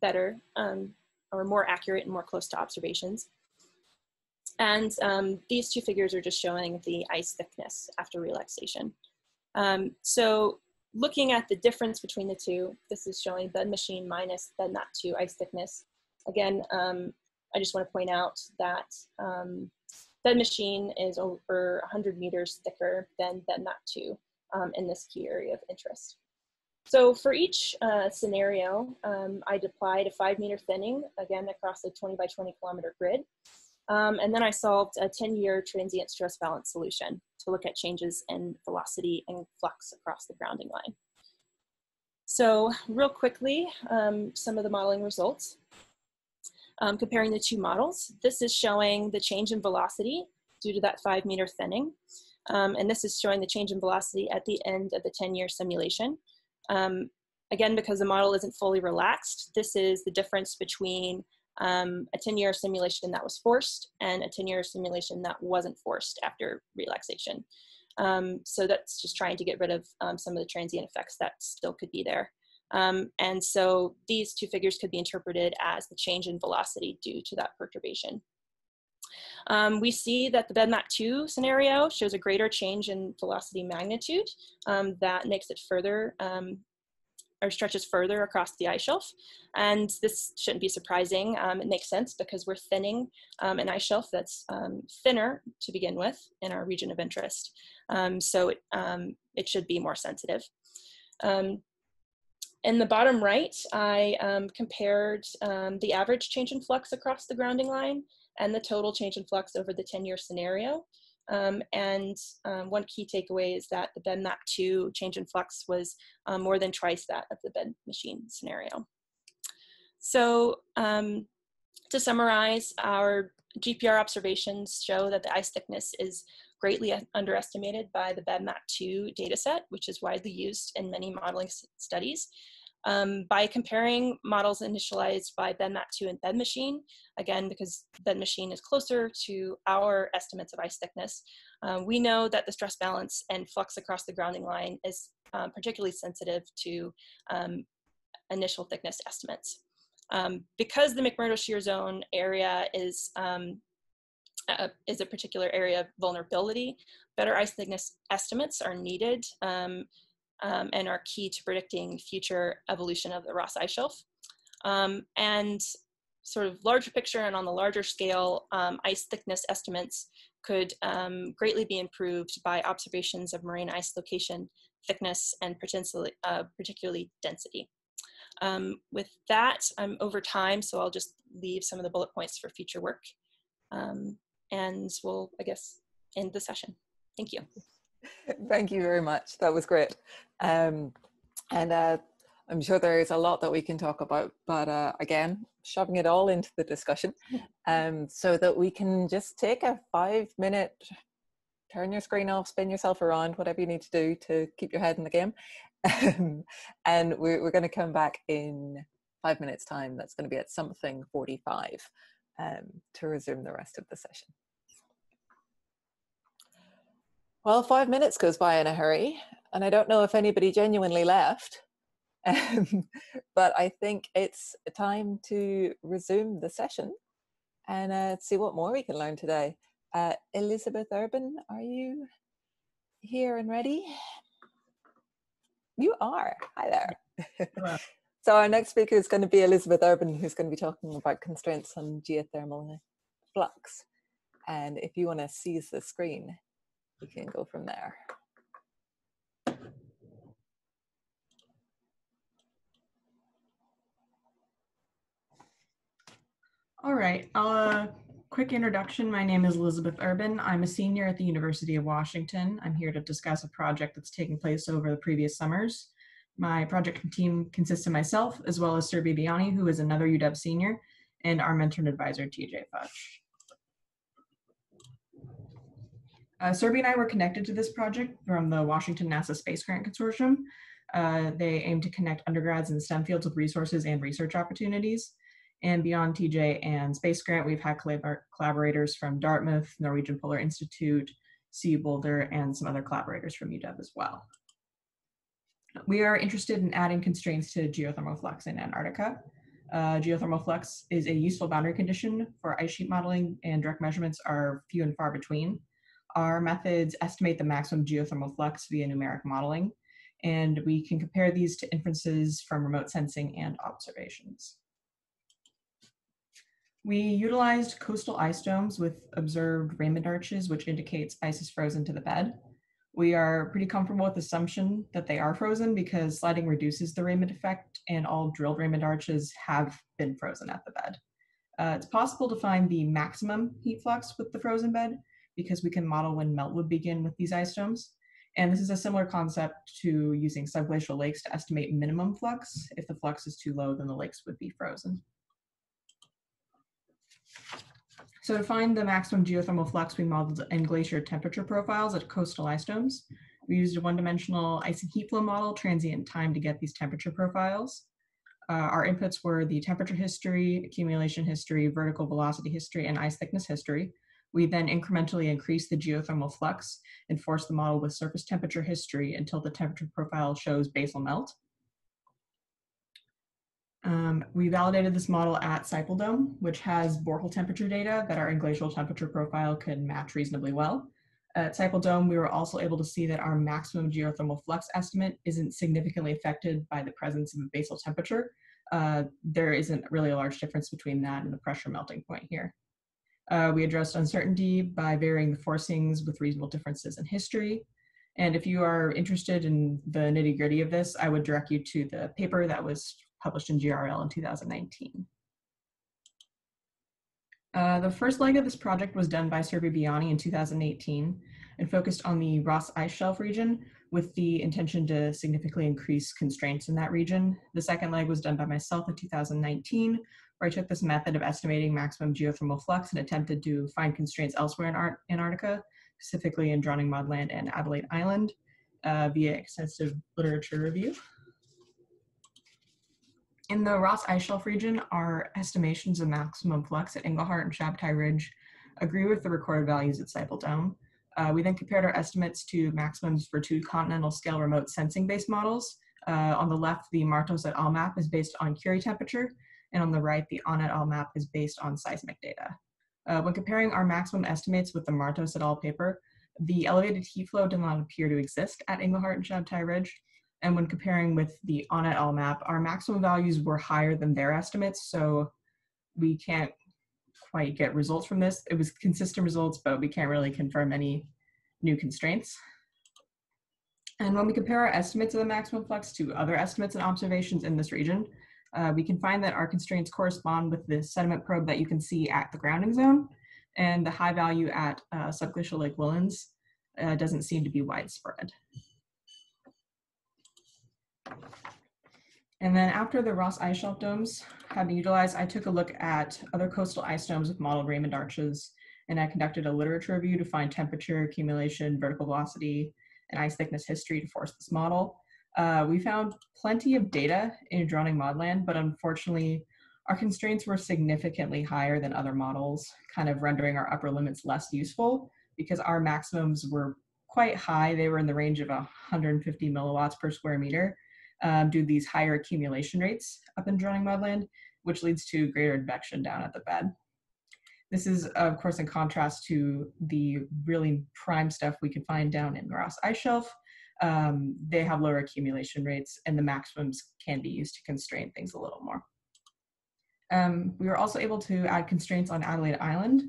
better or more accurate and more close to observations. And um, these two figures are just showing the ice thickness after relaxation. Um, so looking at the difference between the two, this is showing bed machine minus BedMap 2 ice thickness. Again, um, I just want to point out that um, bed machine is over 100 meters thicker than BedMap 2 um, in this key area of interest. So for each uh, scenario, um, I applied a five meter thinning, again, across a 20 by 20 kilometer grid. Um, and then I solved a 10 year transient stress balance solution to look at changes in velocity and flux across the grounding line. So real quickly, um, some of the modeling results. Um, comparing the two models, this is showing the change in velocity due to that five meter thinning. Um, and this is showing the change in velocity at the end of the 10 year simulation. Um, again, because the model isn't fully relaxed, this is the difference between um, a 10 year simulation that was forced and a 10 year simulation that wasn't forced after relaxation. Um, so that's just trying to get rid of um, some of the transient effects that still could be there. Um, and so these two figures could be interpreted as the change in velocity due to that perturbation. Um, we see that the BedMap 2 scenario shows a greater change in velocity magnitude um, that makes it further or stretches further across the ice shelf. And this shouldn't be surprising. Um, it makes sense because we're thinning um, an ice shelf that's um, thinner to begin with in our region of interest. so it, it should be more sensitive. In the bottom right, I um, compared um, the average change in flux across the grounding line and the total change in flux over the 10 year scenario. Um, and um, one key takeaway is that the BedMap 2 change in flux was um, more than twice that of the bed machine scenario. So um, to summarize, our GPR observations show that the ice thickness is greatly underestimated by the bed BEDMAP2 dataset, which is widely used in many modeling studies. Um, by comparing models initialized by BEDMAP2 and BedMachine, again, because BEDMachine is closer to our estimates of ice thickness, uh, we know that the stress balance and flux across the grounding line is um, particularly sensitive to um, initial thickness estimates. Um, because the McMurdo shear zone area is um, uh, is a particular area of vulnerability, better ice thickness estimates are needed um, um, and are key to predicting future evolution of the Ross Ice Shelf. Um, and sort of larger picture and on the larger scale, um, ice thickness estimates could um, greatly be improved by observations of marine ice location, thickness, and particularly, uh, particularly density. Um, with that, I'm over time, so I'll just leave some of the bullet points for future work. Um, and we'll, I guess, end the session. Thank you.
Thank you very much. That was great. Um, and uh, I'm sure there is a lot that we can talk about, but uh, again, shoving it all into the discussion um, so that we can just take a five minute, turn your screen off, spin yourself around, whatever you need to do to keep your head in the game. Um, and we're, we're going to come back in five minutes time. That's going to be at something 45 um, to resume the rest of the session. Well, five minutes goes by in a hurry, and I don't know if anybody genuinely left, um, but I think it's time to resume the session and uh, see what more we can learn today. Uh, Elizabeth Urban, are you here and ready? You are. Hi there. so our next speaker is going to be Elizabeth Urban, who's going to be talking about constraints on geothermal flux. And if you want to seize the screen, we can go from there.
All right, uh, quick introduction. My name is Elizabeth Urban. I'm a senior at the University of Washington. I'm here to discuss a project that's taken place over the previous summers. My project team consists of myself, as well as Surabhi Biyani, who is another UW senior, and our mentor and advisor, TJ Fudge. Uh, Surabhi and I were connected to this project from the Washington NASA Space Grant Consortium. Uh, they aim to connect undergrads in STEM fields with resources and research opportunities. And beyond TJ and Space Grant, we've had collabor collaborators from Dartmouth, Norwegian Polar Institute, CU Boulder, and some other collaborators from UW as well. We are interested in adding constraints to geothermal flux in Antarctica. Uh, geothermal flux is a useful boundary condition for ice sheet modeling and direct measurements are few and far between. Our methods estimate the maximum geothermal flux via numeric modeling, and we can compare these to inferences from remote sensing and observations. We utilized coastal ice domes with observed Raymond arches, which indicates ice is frozen to the bed. We are pretty comfortable with the assumption that they are frozen because sliding reduces the Raymond effect and all drilled Raymond arches have been frozen at the bed. Uh, it's possible to find the maximum heat flux with the frozen bed, because we can model when melt would begin with these ice domes. And this is a similar concept to using subglacial lakes to estimate minimum flux. If the flux is too low, then the lakes would be frozen. So to find the maximum geothermal flux, we modeled in glacier temperature profiles at coastal ice domes. We used a one-dimensional ice and heat flow model, transient time to get these temperature profiles. Uh, our inputs were the temperature history, accumulation history, vertical velocity history, and ice thickness history. We then incrementally increase the geothermal flux and force the model with surface temperature history until the temperature profile shows basal melt. Um, we validated this model at Siple Dome, which has borehole temperature data that our glacial temperature profile can match reasonably well. At Siple Dome, we were also able to see that our maximum geothermal flux estimate isn't significantly affected by the presence of a basal temperature. Uh, there isn't really a large difference between that and the pressure melting point here. Uh, we addressed uncertainty by varying the forcings with reasonable differences in history. And if you are interested in the nitty gritty of this, I would direct you to the paper that was published in GRL in 2019. Uh, the first leg of this project was done by Surabhi Biyani in 2018 and focused on the Ross Ice Shelf region with the intention to significantly increase constraints in that region. The second leg was done by myself in 2019 where I took this method of estimating maximum geothermal flux and attempted to find constraints elsewhere in Antarctica specifically in Dronning Maud Land and Adelaide Island, uh, via extensive literature review. In the Ross Ice Shelf region, our estimations of maximum flux at Engelhardt and Shabtaie Ridge agree with the recorded values at Siple Dome. Uh, we then compared our estimates to maximums for two continental scale remote sensing based models. Uh, on the left, the Martos et al. map is based on Curie temperature, and on the right, the An et al. map is based on seismic data. Uh, when comparing our maximum estimates with the Martos et al. paper, the elevated heat flow did not appear to exist at Engelhardt and Shabtaie Ridge. And when comparing with the On et al. map, our maximum values were higher than their estimates, so we can't quite get results from this. It was consistent results, but we can't really confirm any new constraints. And when we compare our estimates of the maximum flux to other estimates and observations in this region, uh, we can find that our constraints correspond with the sediment probe that you can see at the grounding zone, and the high value at uh, subglacial Lake Whillans uh, doesn't seem to be widespread. And then after the Ross ice shelf domes have been utilized, I took a look at other coastal ice domes with modeled Raymond arches, and I conducted a literature review to find temperature, accumulation, vertical velocity, and ice thickness history to force this model. Uh, we found plenty of data in Dronning Maud Land, but unfortunately, our constraints were significantly higher than other models, kind of rendering our upper limits less useful because our maximums were quite high. They were in the range of 150 milliwatts per square meter um, due to these higher accumulation rates up in Dronning Maud Land, which leads to greater advection down at the bed. This is, of course, in contrast to the really prime stuff we could find down in the Ross Ice Shelf. Um, they have lower accumulation rates, and the maximums can be used to constrain things a little more. Um, we were also able to add constraints on Adelaide Island,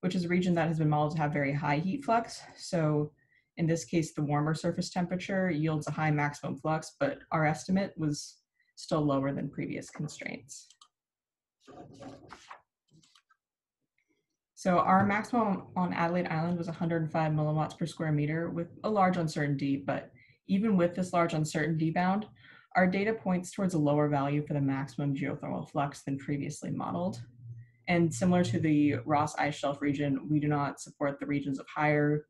which is a region that has been modeled to have very high heat flux. So in this case, the warmer surface temperature yields a high maximum flux, but our estimate was still lower than previous constraints. So our maximum on Adelaide Island was 105 milliwatts per square meter with a large uncertainty, but even with this large uncertainty bound, our data points towards a lower value for the maximum geothermal flux than previously modeled. And similar to the Ross Ice Shelf region, we do not support the regions of higher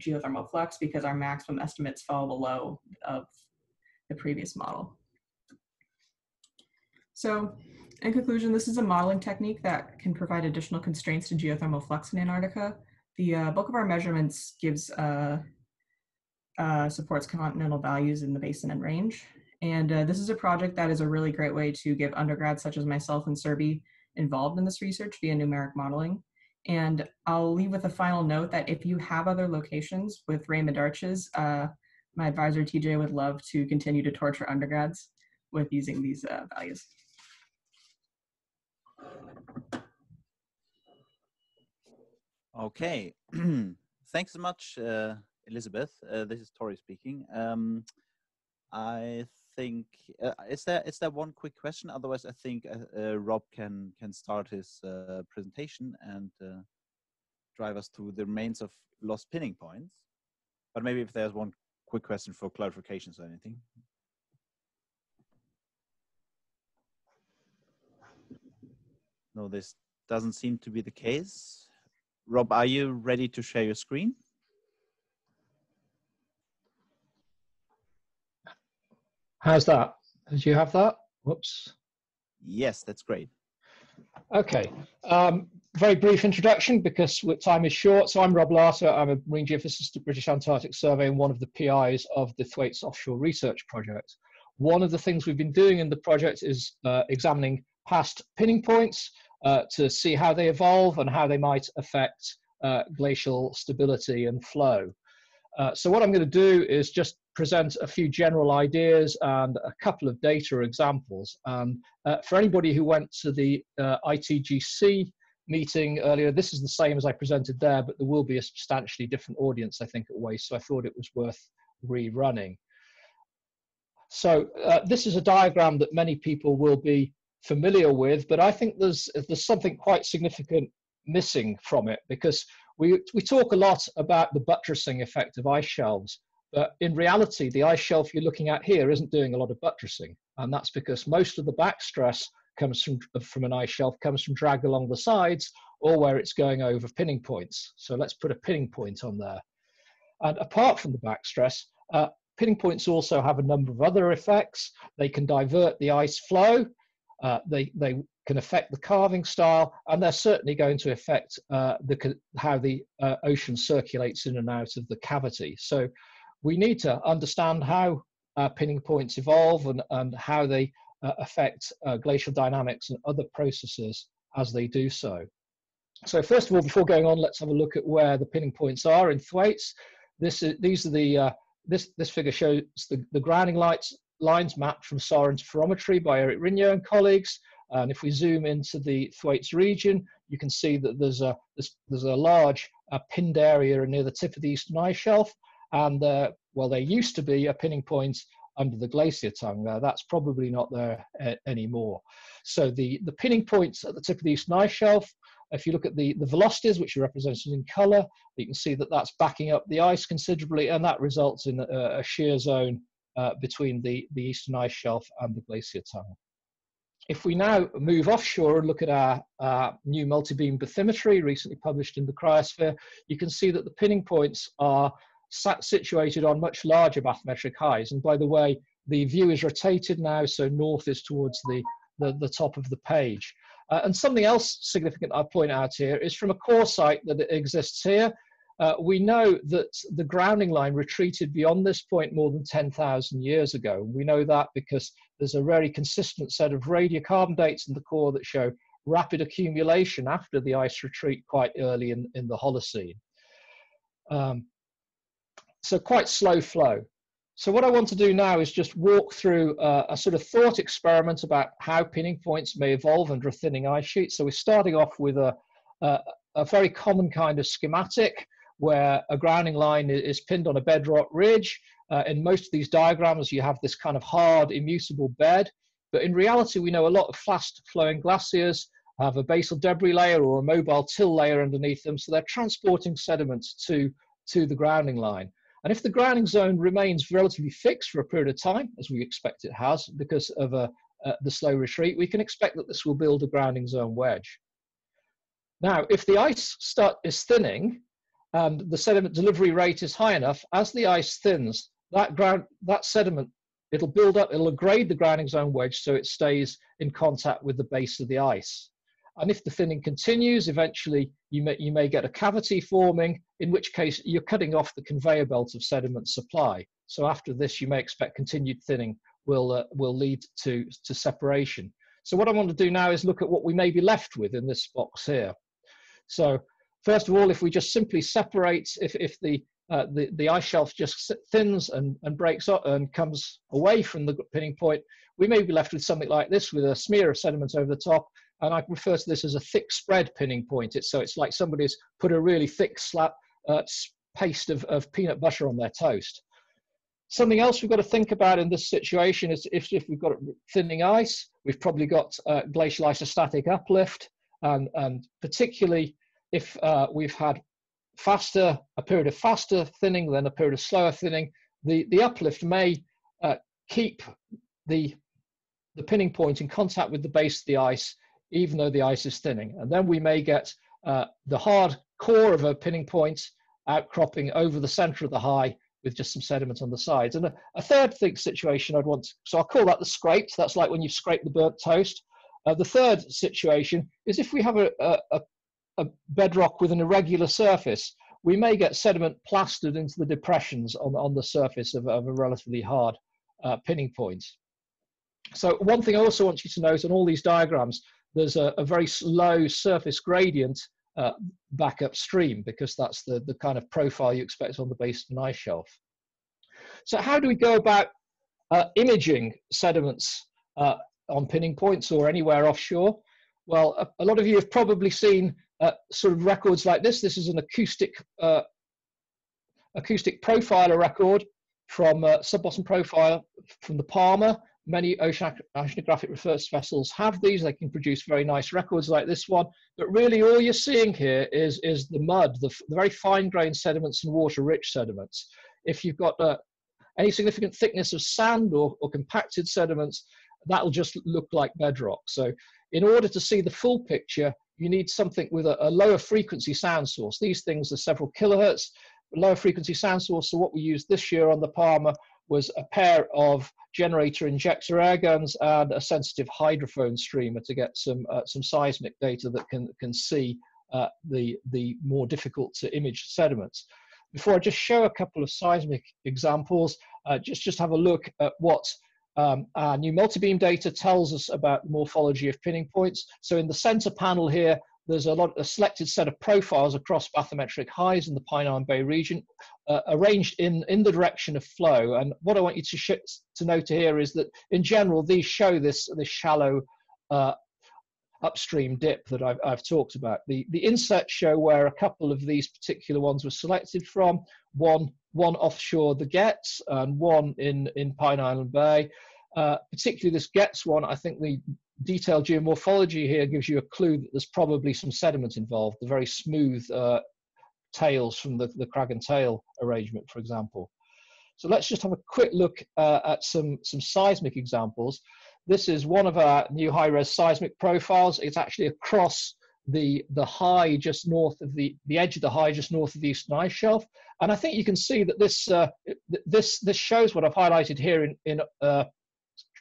geothermal flux because our maximum estimates fall below of the previous model. So in conclusion, this is a modeling technique that can provide additional constraints to geothermal flux in Antarctica. The uh, bulk of our measurements gives uh, uh, supports continental values in the basin and range. And uh, this is a project that is a really great way to get undergrads such as myself and Surabhi involved in this research via numeric modeling. And I'll leave with a final note that if you have other locations with Raymond arches, uh, my advisor TJ would love to continue to torture undergrads with using these uh, values.
Okay, thanks so much, uh, Elizabeth. Uh, this is Tore speaking. Um, I think uh, is there is there one quick question? Otherwise, I think uh, uh, Rob can can start his uh, presentation and drive us through the remains of lost pinning points. But maybe if there's one quick question for clarifications or anything. No, this doesn't seem to be the case. Rob, are you ready to share your screen?
How's that? Did you have that? Whoops.
Yes, that's great.
Okay. Um, very brief introduction because time is short. So I'm Rob Larter. I'm a marine geophysicist at British Antarctic Survey and one of the PIs of the Thwaites Offshore Research Project. One of the things we've been doing in the project is uh, examining past pinning points uh, to see how they evolve and how they might affect uh, glacial stability and flow. Uh, so what I'm going to do is just present a few general ideas and a couple of data examples. And uh, for anybody who went to the uh, ITGC meeting earlier, this is the same as I presented there, but there will be a substantially different audience, I think, at WAIS, so I thought it was worth rerunning. So uh, this is a diagram that many people will be familiar with, but I think there's there's something quite significant missing from it because we we talk a lot about the buttressing effect of ice shelves, but in reality, the ice shelf you're looking at here isn't doing a lot of buttressing, and that's because most of the back stress comes from from an ice shelf comes from drag along the sides or where it's going over pinning points. So let's put a pinning point on there. And apart from the backstress, uh, pinning points also have a number of other effects. They can divert the ice flow, uh, they, they can affect the calving style, and they're certainly going to affect uh, the, how the uh, ocean circulates in and out of the cavity. So we need to understand how uh, pinning points evolve and, and how they uh, affect uh, glacial dynamics and other processes as they do so. So first of all, before going on, let's have a look at where the pinning points are in Thwaites. This is, these are the, this, this figure shows the, the grounding lights, lines mapped from SAR interferometry by Eric Rignot and colleagues. And if we zoom into the Thwaites region, you can see that there's a, there's, there's a large uh, pinned area near the tip of the eastern ice shelf. And uh, well, there used to be a pinning point under the glacier tongue. That's probably not there uh, anymore. So the, the pinning points at the tip of the eastern ice shelf, if you look at the, the velocities, which are represented in color, you can see that that's backing up the ice considerably, and that results in a, a shear zone uh, between the, the eastern ice shelf and the glacier tongue. If we now move offshore and look at our, our new multi-beam bathymetry recently published in the cryosphere, you can see that the pinning points are sat situated on much larger bathymetric highs. And by the way, the view is rotated now, so north is towards the, the, the top of the page. Uh, and something else significant I point out here is from a core site that exists here. Uh, we know that the grounding line retreated beyond this point more than 10,000 years ago. We know that because there's a very consistent set of radiocarbon dates in the core that show rapid accumulation after the ice retreat quite early in, in the Holocene. Um, so quite slow flow. So what I want to do now is just walk through a sort of thought experiment about how pinning points may evolve under a thinning ice sheet. So we're starting off with a, a, a very common kind of schematic where a grounding line is pinned on a bedrock ridge. Uh, in most of these diagrams, you have this kind of hard, immutable bed. But in reality, we know a lot of fast flowing glaciers have a basal debris layer or a mobile till layer underneath them. So they're transporting sediments to, to the grounding line. And if the grounding zone remains relatively fixed for a period of time, as we expect it has because of a, uh, the slow retreat, we can expect that this will build a grounding zone wedge. Now, if the ice start is thinning and the sediment delivery rate is high enough, as the ice thins, that ground that sediment it'll build up, it'll grade the grounding zone wedge so it stays in contact with the base of the ice. And if the thinning continues, eventually you may, you may get a cavity forming, in which case you're cutting off the conveyor belt of sediment supply. So after this, you may expect continued thinning will, uh, will lead to, to separation. So what I want to do now is look at what we may be left with in this box here. So first of all, if we just simply separate, if, if the, uh, the, the ice shelf just thins and, and breaks up and comes away from the pinning point, we may be left with something like this with a smear of sediment over the top and I refer to this as a thick spread pinning point. It's, so it's like somebody's put a really thick slap uh, paste of, of peanut butter on their toast. Something else we've got to think about in this situation is if, if we've got thinning ice, we've probably got uh, glacial isostatic uplift, and, and particularly if uh, we've had faster, a period of faster thinning than a period of slower thinning, the, the uplift may uh, keep the, the pinning point in contact with the base of the ice even though the ice is thinning. And then we may get uh, the hard core of a pinning point outcropping over the center of the high with just some sediment on the sides. And a, a third thing situation I'd want, to, so I'll call that the scraped. That's like when you scrape the burnt toast. Uh, the third situation is if we have a, a, a bedrock with an irregular surface, we may get sediment plastered into the depressions on, on the surface of, of a relatively hard uh, pinning point. So one thing I also want you to note on all these diagrams, there's a, a very low surface gradient uh, back upstream because that's the, the kind of profile you expect on the base of an ice shelf. So how do we go about uh, imaging sediments uh, on pinning points or anywhere offshore? Well, a, a lot of you have probably seen uh, sort of records like this. This is an acoustic uh, acoustic profiler record from uh, sub-bottom profile from the Palmer many oceanographic research vessels have these. They can produce very nice records like this one. But really all you're seeing here is, is the mud, the, the very fine-grained sediments and water-rich sediments. If you've got uh, any significant thickness of sand or, or compacted sediments, that'll just look like bedrock. So in order to see the full picture, you need something with a, a lower frequency sound source. These things are several kilohertz. lower frequency sound source. So what we used this year on the Palmer was a pair of generator injector air guns and a sensitive hydrophone streamer to get some uh, some seismic data that can can see uh, the the more difficult to image sediments. Before I just show a couple of seismic examples, uh, just just have a look at what um, our new multi-beam data tells us about morphology of pinning points. So in the center panel here, there's a lot a selected set of profiles across bathymetric highs in the Pine Bay region, uh, arranged in in the direction of flow. And what I want you to to note here is that in general these show this this shallow uh, upstream dip that I've, I've talked about. The the insets show where a couple of these particular ones were selected from. One one offshore the Getz and one in in Pine Island Bay. Uh, particularly this Getz one, I think the detailed geomorphology here gives you a clue that there's probably some sediment involved, the very smooth uh, tails from the, the crag and tail arrangement, for example. So let's just have a quick look uh, at some, some seismic examples. This is one of our new high-res seismic profiles. It's actually across the, the high just north of the, the edge of the high just north of the eastern ice shelf. And I think you can see that this, uh, this, this shows what I've highlighted here in, in uh,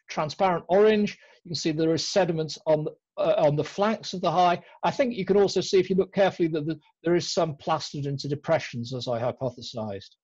transparent orange. You can see there is sediment on uh, on the flanks of the high. I think you can also see, if you look carefully, that the, there is some plastered into depressions, as I hypothesized.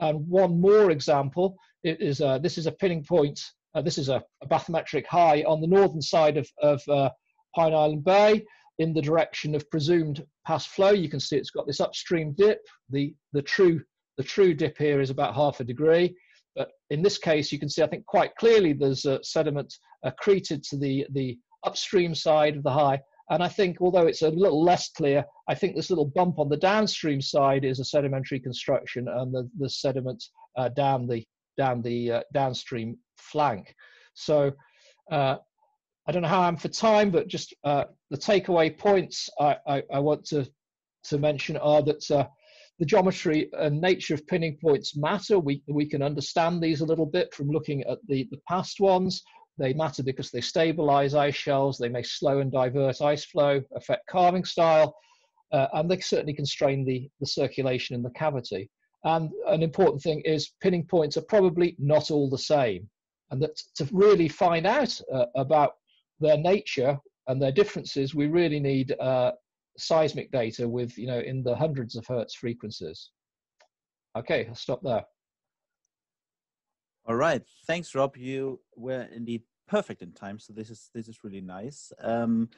And one more example is uh, this is a pinning point. Uh, this is a, a, bathymetric high on the northern side of, of uh, Pine Island Bay in the direction of presumed past flow. You can see it's got this upstream dip. The the true the true dip here is about half a degree. But in this case, you can see, I think, quite clearly there's uh, sediment accreted to the, the upstream side of the high. And I think, although it's a little less clear, I think this little bump on the downstream side is a sedimentary construction and the, the sediment uh, down the, down the uh, downstream flank. So uh, I don't know how I'm for time, but just uh, the takeaway points I, I, I, want to, to mention are that uh, the geometry and nature of pinning points matter. We, we can understand these a little bit from looking at the, the past ones. They matter because they stabilize ice shelves, they may slow and divert ice flow, affect calving style, uh, and they certainly constrain the, the circulation in the cavity. And an important thing is pinning points are probably not all the same. And that to really find out uh, about their nature and their differences, we really need uh, seismic data with, you know, in the hundreds of hertz frequencies. Okay, I'll stop there.
All right, thanks, Rob. You were indeed perfect in time, so this is this is really nice. Um,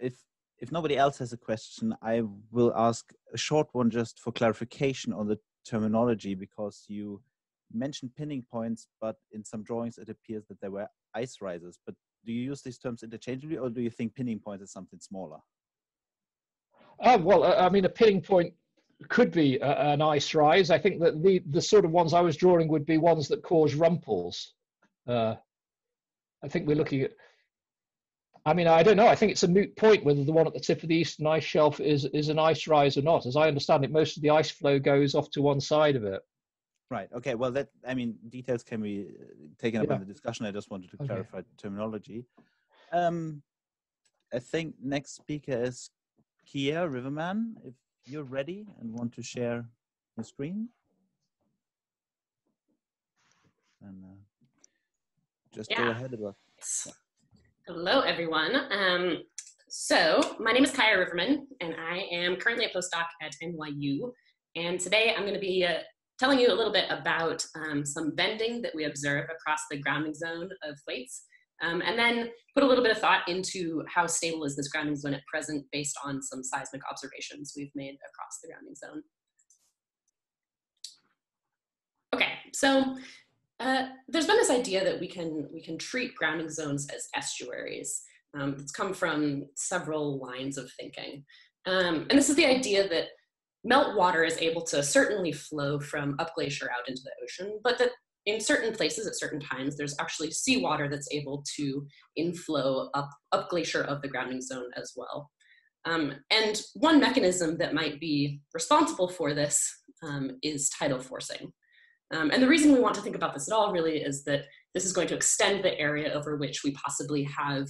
if if nobody else has a question, I will ask a short one just for clarification on the terminology because you mentioned pinning points, but in some drawings it appears that there were ice risers. But do you use these terms interchangeably, or do you think pinning point is something smaller?
Uh, well, I mean, a pinning point could be a, an ice rise. I think that the, the sort of ones I was drawing would be ones that cause rumples. Uh, I think we're looking at. I mean, I don't know. I think it's a moot point whether the one at the tip of the eastern ice shelf is is an ice rise or not. As I understand it, most of the ice flow goes off to one side of it.
Right. Okay. Well, that I mean, details can be uh, taken up yeah. in the discussion. I just wanted to clarify terminology. Um, I think next speaker is Kiya Riverman, if you're ready and want to share your screen. And uh, just yeah. go ahead about.
Hello, everyone. Um, so my name is Kiya Riverman, and I am currently a postdoc at NYU. And today I'm going to be uh, telling you a little bit about um, some bending that we observe across the grounding zone of Thwaites um, and then put a little bit of thought into how stable is this grounding zone at present based on some seismic observations we've made across the grounding zone. Okay, so uh, there's been this idea that we can, we can treat grounding zones as estuaries. Um, it's come from several lines of thinking. Um, and this is the idea that meltwater is able to certainly flow from up glacier out into the ocean, but that in certain places at certain times, there's actually seawater that's able to inflow up, up glacier of the grounding zone as well. Um, and one mechanism that might be responsible for this um, is tidal forcing. Um, and the reason we want to think about this at all really is that this is going to extend the area over which we possibly have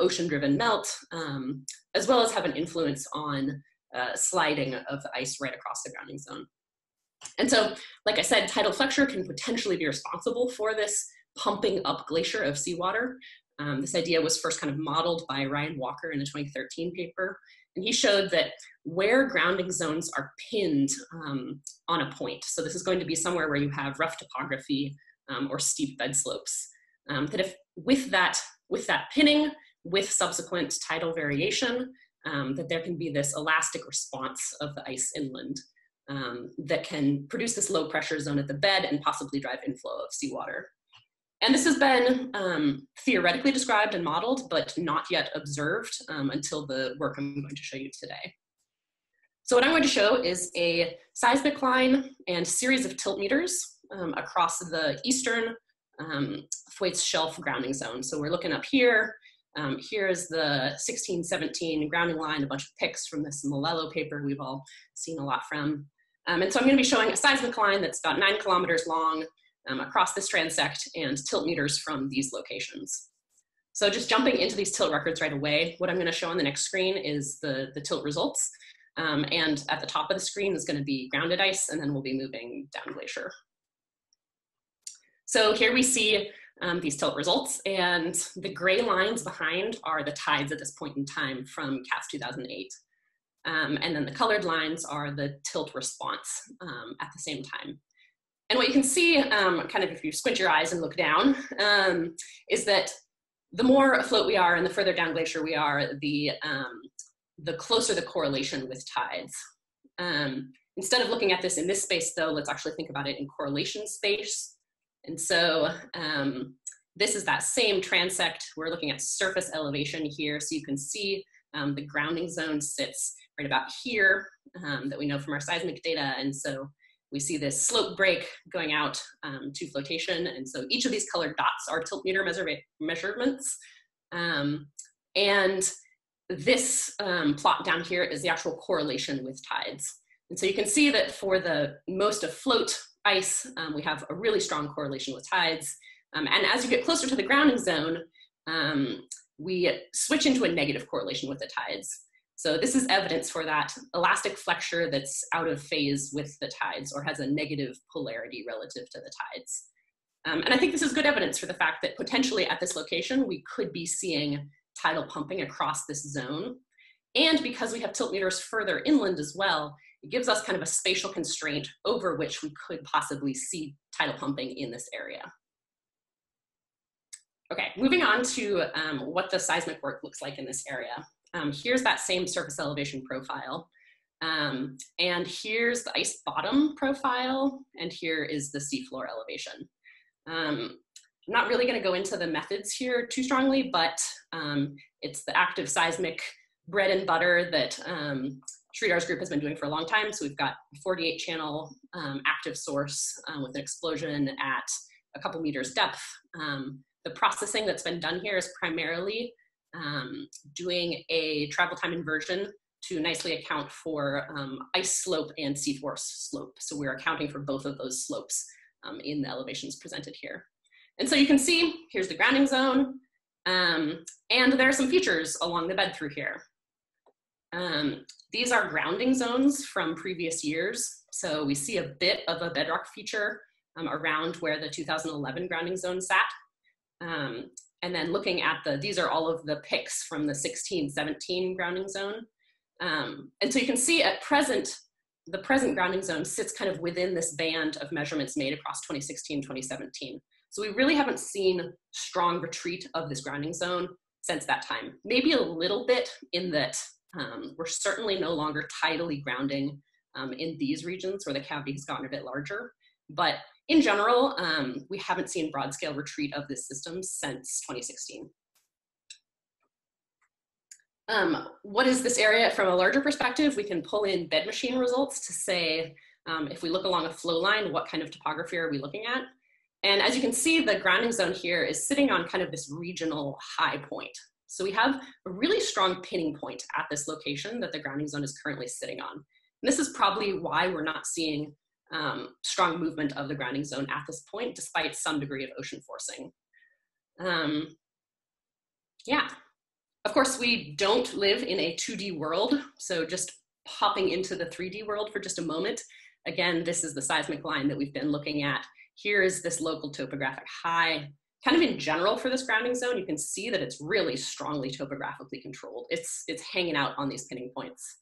ocean-driven melt, um, as well as have an influence on uh, sliding of ice right across the grounding zone. And so, like I said, tidal flexure can potentially be responsible for this pumping up glacier of seawater. Um, this idea was first kind of modeled by Ryan Walker in a 2013 paper. And he showed that where grounding zones are pinned um, on a point, so this is going to be somewhere where you have rough topography um, or steep bed slopes, um, that if with that, with that pinning, with subsequent tidal variation, um, that there can be this elastic response of the ice inland um, that can produce this low pressure zone at the bed and possibly drive inflow of seawater. And this has been um, theoretically described and modeled, but not yet observed um, until the work I'm going to show you today. So what I'm going to show is a seismic line and series of tilt meters um, across the eastern um, Thwaites Shelf grounding zone. So we're looking up here. Um, here's the 1617 grounding line, a bunch of pics from this Milillo paper we've all seen a lot from. Um, and so I'm going to be showing a seismic line that's about nine kilometers long um, across this transect and tilt meters from these locations. So just jumping into these tilt records right away, what I'm going to show on the next screen is the, the tilt results. Um, and at the top of the screen is going to be grounded ice, and then we'll be moving down glacier. So here we see um, these tilt results, and the gray lines behind are the tides at this point in time from CATS 2008. Um, and then the colored lines are the tilt response um, at the same time. And what you can see, um, kind of if you squint your eyes and look down, um, is that the more afloat we are and the further down glacier we are, the, um, the closer the correlation with tides. Instead of looking at this in this space though, let's actually think about it in correlation space. And so um, this is that same transect. We're looking at surface elevation here. So you can see um, the grounding zone sits right about here that we know from our seismic data. And so we see this slope break going out um, to flotation. And so each of these colored dots are tilt meter measure measurements. Um, and this um, plot down here is the actual correlation with tides. And so you can see that for the most afloat ice, um, we have a really strong correlation with tides. Um, and as you get closer to the grounding zone, um, we switch into a negative correlation with the tides. So this is evidence for that elastic flexure that's out of phase with the tides or has a negative polarity relative to the tides. Um, and I think this is good evidence for the fact that potentially at this location, we could be seeing tidal pumping across this zone. And because we have tilt meters further inland as well, it gives us kind of a spatial constraint over which we could possibly see tidal pumping in this area. Okay, moving on to um, what the seismic work looks like in this area. Um, here's that same surface elevation profile. Um, and here's the ice bottom profile, and here is the seafloor elevation. Um, I'm not really going to go into the methods here too strongly, but um, it's the active seismic bread and butter that Sridhar's group has been doing for a long time. So we've got 48 channel um, active source um, with an explosion at a couple meters depth. Um, the processing that's been done here is primarily um, doing a travel time inversion to nicely account for um, ice slope and seafloor slope. So we're accounting for both of those slopes um, in the elevations presented here. And so you can see, here's the grounding zone, um, and there are some features along the bed through here. Um, these are grounding zones from previous years. So we see a bit of a bedrock feature um, around where the 2011 grounding zone sat. Um, and then looking at the, these are all of the picks from the 16, 17 grounding zone. Um, and so you can see at present, the present grounding zone sits kind of within this band of measurements made across 2016, 2017. So we really haven't seen strong retreat of this grounding zone since that time. Maybe a little bit in that um, we're certainly no longer tidally grounding um, in these regions where the cavity has gotten a bit larger. But in general, um, we haven't seen broad scale retreat of this system since 2016. Um, what is this area from a larger perspective? We can pull in BedMachine results to say, um, if we look along a flow line, what kind of topography are we looking at? And as you can see, the grounding zone here is sitting on kind of this regional high point. So we have a really strong pinning point at this location that the grounding zone is currently sitting on. And this is probably why we're not seeing um, strong movement of the grounding zone at this point, despite some degree of ocean forcing. Um, yeah, of course, we don't live in a 2D world, so just popping into the 3D world for just a moment. again, this is the seismic line that we've been looking at. Here is this local topographic high. Kind of in general for this grounding zone, you can see that it's really strongly topographically controlled. It's, it's hanging out on these pinning points.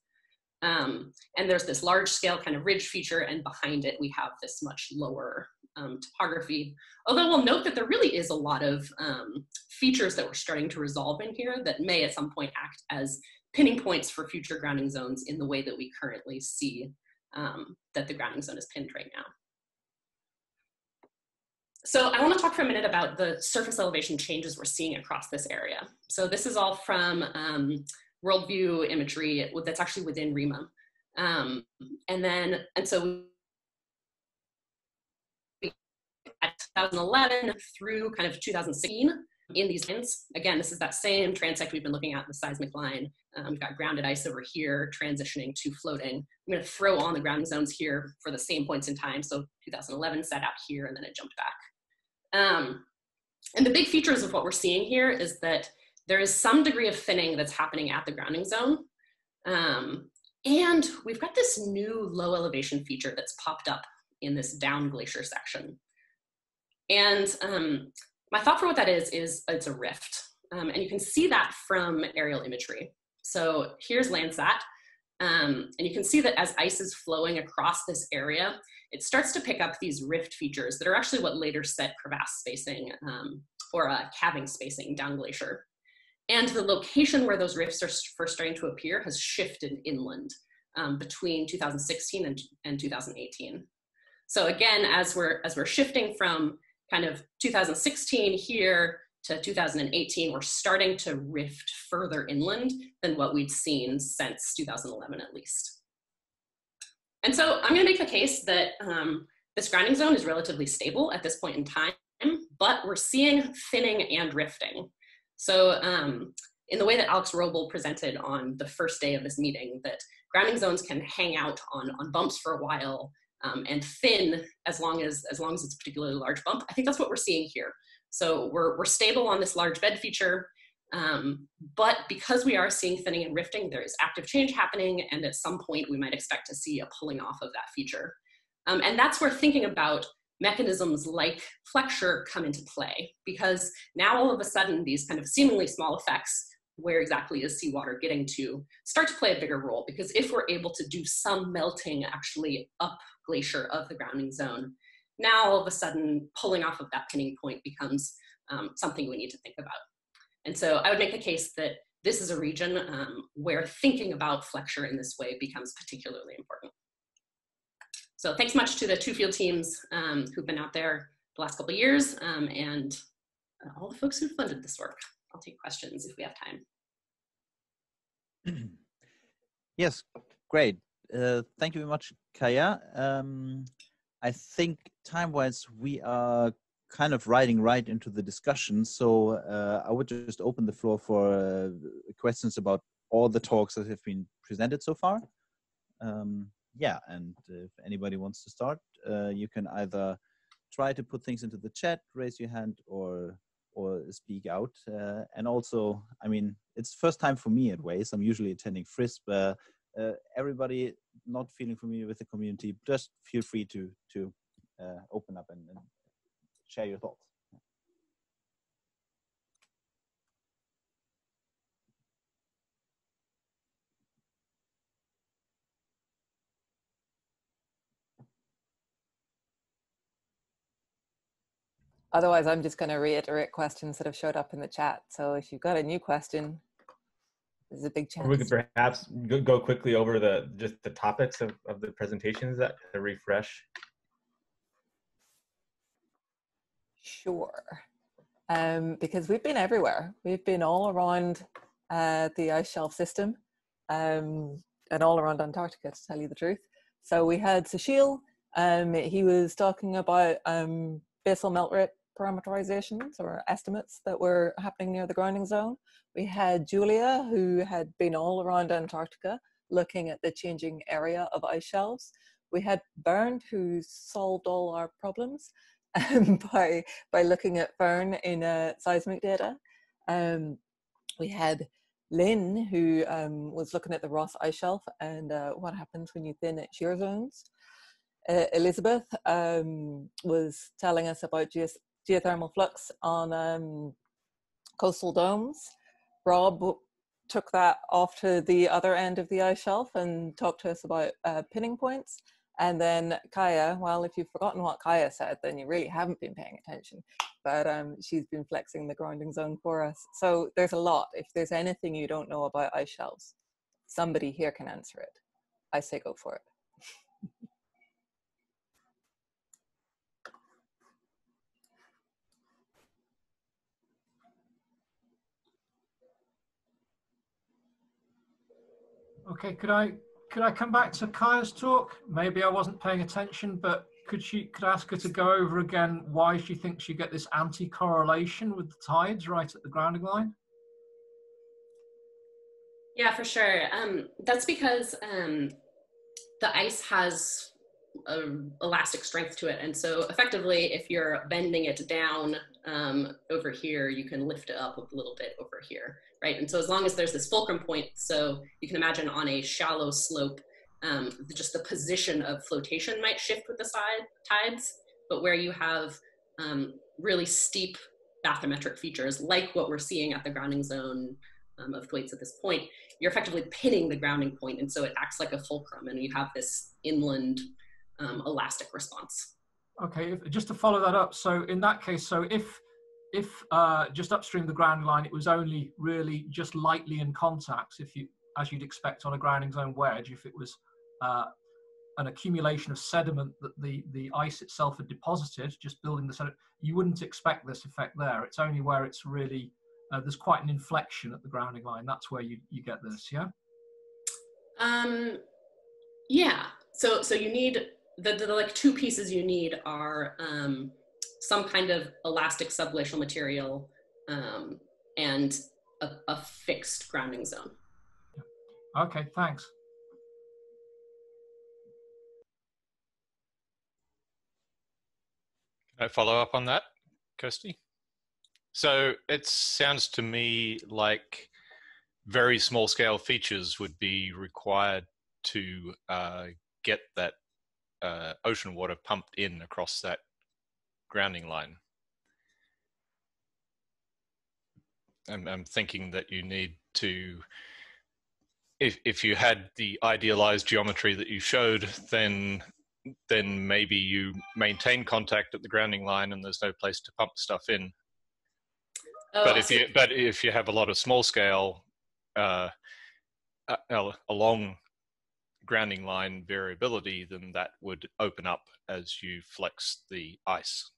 Um, and there's this large scale kind of ridge feature, and behind it we have this much lower um, topography. Although we'll note that there really is a lot of um, features that we're starting to resolve in here that may at some point act as pinning points for future grounding zones in the way that we currently see um, that the grounding zone is pinned right now. So I want to talk for a minute about the surface elevation changes we're seeing across this area. So this is all from um, WorldView imagery that's actually within REMA. Um, and then, and so 2011 through kind of 2016 in these lines. Again, this is that same transect we've been looking at, the seismic line. Um, we've got grounded ice over here transitioning to floating. I'm going to throw on the grounding zones here for the same points in time. So 2011 set out here and then it jumped back. Um, and the big features of what we're seeing here is that there is some degree of thinning that's happening at the grounding zone. Um, and we've got this new low elevation feature that's popped up in this down glacier section. And um, my thought for what that is, is it's a rift. Um, and you can see that from aerial imagery. So here's Landsat. Um, and you can see that as ice is flowing across this area, it starts to pick up these rift features that are actually what later set crevasse spacing um, or uh, calving spacing down glacier. And the location where those rifts are first starting to appear has shifted inland um, between 2016 and, and 2018. So again, as we're, as we're shifting from kind of 2016 here to 2018, we're starting to rift further inland than what we'd seen since 2011 at least. And so I'm gonna make the case that um, this grounding zone is relatively stable at this point in time, but we're seeing thinning and rifting. So um, in the way that Alex Robel presented on the first day of this meeting, that grounding zones can hang out on, on bumps for a while um, and thin as long as as long as it's a particularly large bump. I think that's what we're seeing here. So we're we're stable on this large bed feature, um, but because we are seeing thinning and rifting, there is active change happening, and at some point we might expect to see a pulling off of that feature. Um, and that's where thinking about mechanisms like flexure come into play, because now all of a sudden these kind of seemingly small effects where exactly is seawater getting to start to play a bigger role because if we're able to do some melting actually up glacier of the grounding zone. Now, all of a sudden, pulling off of that pinning point becomes um, something we need to think about. And so I would make the case that this is a region um, where thinking about flexure in this way becomes particularly important. So thanks much to the two field teams um, who've been out there the last couple of years um, and all the folks who funded this work. I'll take questions if we have
time. yes, great. Uh, thank you very much, Kiya. Um, I think time-wise, we are kind of riding right into the discussion. So uh, I would just open the floor for uh, questions about all the talks that have been presented so far. Um, yeah, and if anybody wants to start, uh, you can either try to put things into the chat, raise your hand, or or speak out. Uh, and also, I mean, it's first time for me at WAIS. I'm usually attending FRISP uh, everybody not feeling familiar with the community, just feel free to to uh, open up and, and, share your thoughts.
Otherwise, I'm just going to reiterate questions that have showed up in the chat. So if you've got a new question, there's a big chance.
Or we could perhaps go quickly over the just the topics of, of the presentations that to refresh.
Sure. Um, because we've been everywhere. We've been all around uh, the ice shelf system um, and all around Antarctica, to tell you the truth. So we had Susheel. Um, he was talking about um, basal melt rate parameterizations or estimates that were happening near the grounding zone. We had Julia, who had been all around Antarctica looking at the changing area of ice shelves. We had Bernd, who solved all our problems um, by, by looking at firn in uh, seismic data. Um, we had Lynn, who um, was looking at the Ross ice shelf and uh, what happens when you thin at shear zones. uh, Elizabeth um, was telling us about geos- geothermal flux on um, coastal domes. Rob took that off to the other end of the ice shelf and talked to us about uh, pinning points. And then Kiya, well, if you've forgotten what Kiya said, then you really haven't been paying attention. But um, she's been flexing the grounding zone for us. So there's a lot. If there's anything you don't know about ice shelves, somebody here can answer it. I say go for it.
Okay, could I could I come back to Kiya's talk? Maybe I wasn't paying attention, but could she could I ask her to go over again why she thinks you get this anti-correlation with the tides right at the grounding line?
Yeah, for sure. Um, that's because um, the ice has elastic strength to it, and so effectively, if you're bending it down um, over here, you can lift it up a little bit over here right? And so as long as there's this fulcrum point, so you can imagine on a shallow slope, um, just the position of flotation might shift with the side tides, but where you have um, really steep bathymetric features, like what we're seeing at the grounding zone um, of Thwaites at this point, you're effectively pinning the grounding point, and so it acts like a fulcrum, and you have this inland um, elastic response.
Okay, if, just to follow that up, so in that case, so if if uh, just upstream the ground line, it was only really just lightly in contact, if you, as you'd expect on a grounding zone wedge, if it was uh, an accumulation of sediment that the, the ice itself had deposited, just building the sediment, you wouldn't expect this effect there. It's only where it's really, uh, there's quite an inflection at the grounding line. That's where you, you get this, yeah?
Um, yeah, so, so you need, the, the, the like two pieces you need are, um, some kind of elastic subglacial material um, and a, a fixed grounding zone.
Okay, thanks.
Can I follow up on that, Kirsty? So it sounds to me like very small scale features would be required to uh, get that uh, ocean water pumped in across that grounding line. I'm, I'm thinking that you need to, if, if you had the idealized geometry that you showed, then then maybe you maintain contact at the grounding line and there's no place to pump stuff in. Oh, but if you but if you have a lot of small scale uh, uh, along grounding line variability, then that would open up as you flex the ice.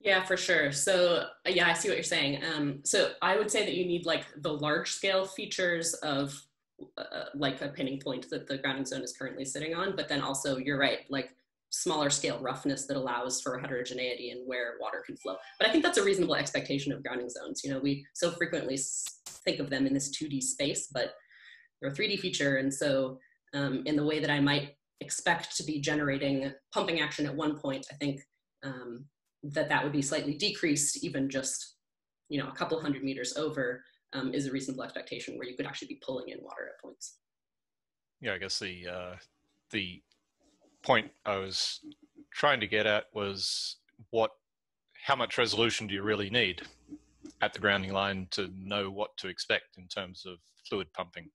Yeah, for sure. So uh, yeah, I see what you're saying. Um, so I would say that you need like the large scale features of uh, like a pinning point that the grounding zone is currently sitting on, but then also you're right, like smaller scale roughness that allows for heterogeneity and where water can flow. But I think that's a reasonable expectation of grounding zones. You know, we so frequently think of them in this 2D space, but they're a 3D feature. And so um, in the way that I might expect to be generating pumping action at one point, I think um, that that would be slightly decreased even just you know a couple hundred meters over um, is a reasonable expectation where you could actually be pulling in water at points.
Yeah i guess the uh, the point i was trying to get at was what how much resolution do you really need at the grounding line to know what to expect in terms of fluid pumping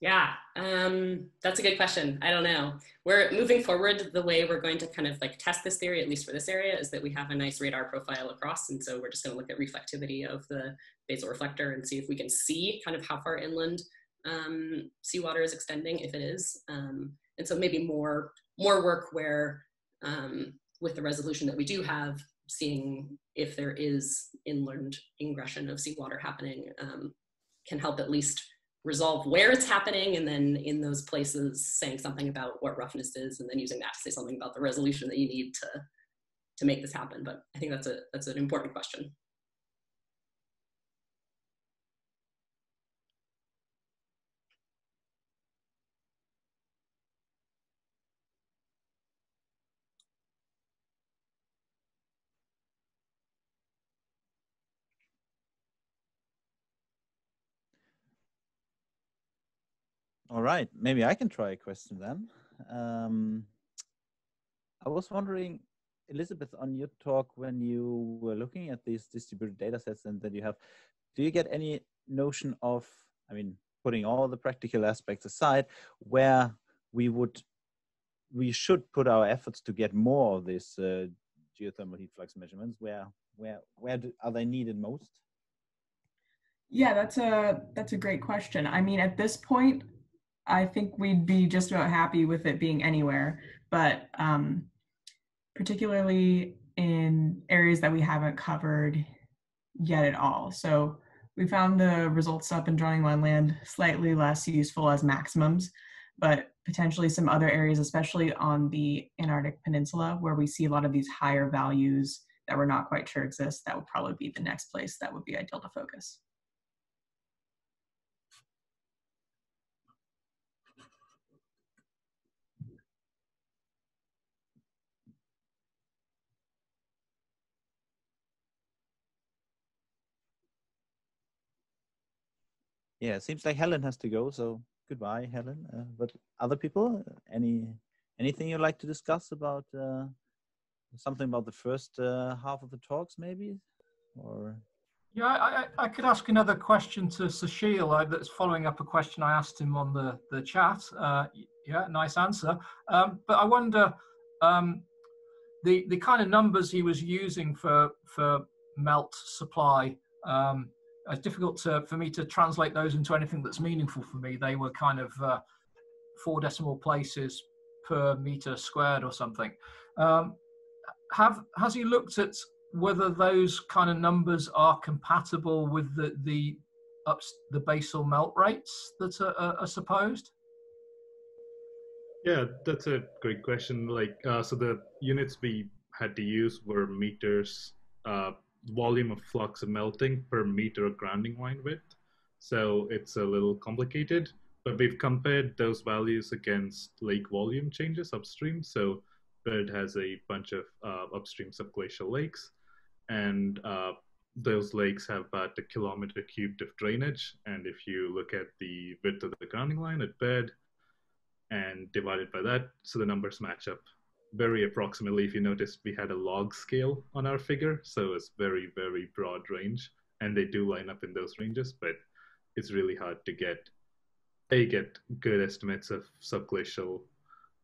yeah, um, that's a good question. I don't know. We're moving forward. The way we're going to kind of like test this theory, at least for this area, is that we have a nice radar profile across. And so we're just going to look at reflectivity of the basal reflector and see if we can see kind of how far inland um, seawater is extending, if it is. Um, and so maybe more, more work where um, with the resolution that we do have, seeing if there is inland ingression of seawater happening um, can help at least resolve where it's happening and then in those places saying something about what roughness is and then using that to say something about the resolution that you need to to make this happen. But i think that's a that's an important question
All right, maybe I can try a question then. Um, I was wondering, Elizabeth, on your talk when you were looking at these distributed data sets and that you have, do you get any notion of, I mean, putting all the practical aspects aside, where we would, we should put our efforts to get more of these uh, geothermal heat flux measurements? Where, where, where do, are they needed most?
Yeah, that's a that's a great question. I mean, at this point, I think we'd be just about happy with it being anywhere, but um, particularly in areas that we haven't covered yet at all. So we found the results up in Dronning Maud Land slightly less useful as maximums, but potentially some other areas, especially on the Antarctic Peninsula, where we see a lot of these higher values that we're not quite sure exist, that would probably be the next place that would be ideal to focus.
Yeah, it seems like Helen has to go, so goodbye, Helen. Uh, but other people, any anything you'd like to discuss about uh, something about the first uh, half of the talks, maybe, or?
Yeah, I, I, could ask another question to Susheel uh, that's following up a question I asked him on the, the chat. Uh, yeah, nice answer. Um, but I wonder um, the, the kind of numbers he was using for, for melt supply. Um, it's difficult to, for me to translate those into anything that's meaningful for me. They were kind of uh, four decimal places per meter squared or something. Um, have has he looked at whether those kind of numbers are compatible with the the ups, the basal melt rates that are, are, are supposed?
Yeah, that's a great question. Like, uh, so the units we had to use were meters uh, volume of flux of melting per meter of grounding line width. So it's a little complicated, but we've compared those values against lake volume changes upstream. So Byrd has a bunch of uh, upstream subglacial lakes, and uh, those lakes have about a kilometer cubed of drainage. And if you look at the width of the grounding line at Byrd and divide it by that, so the numbers match up very approximately, if you notice, we had a log scale on our figure, so it's very, very broad range, and they do line up in those ranges, but it's really hard to get a get good estimates of subglacial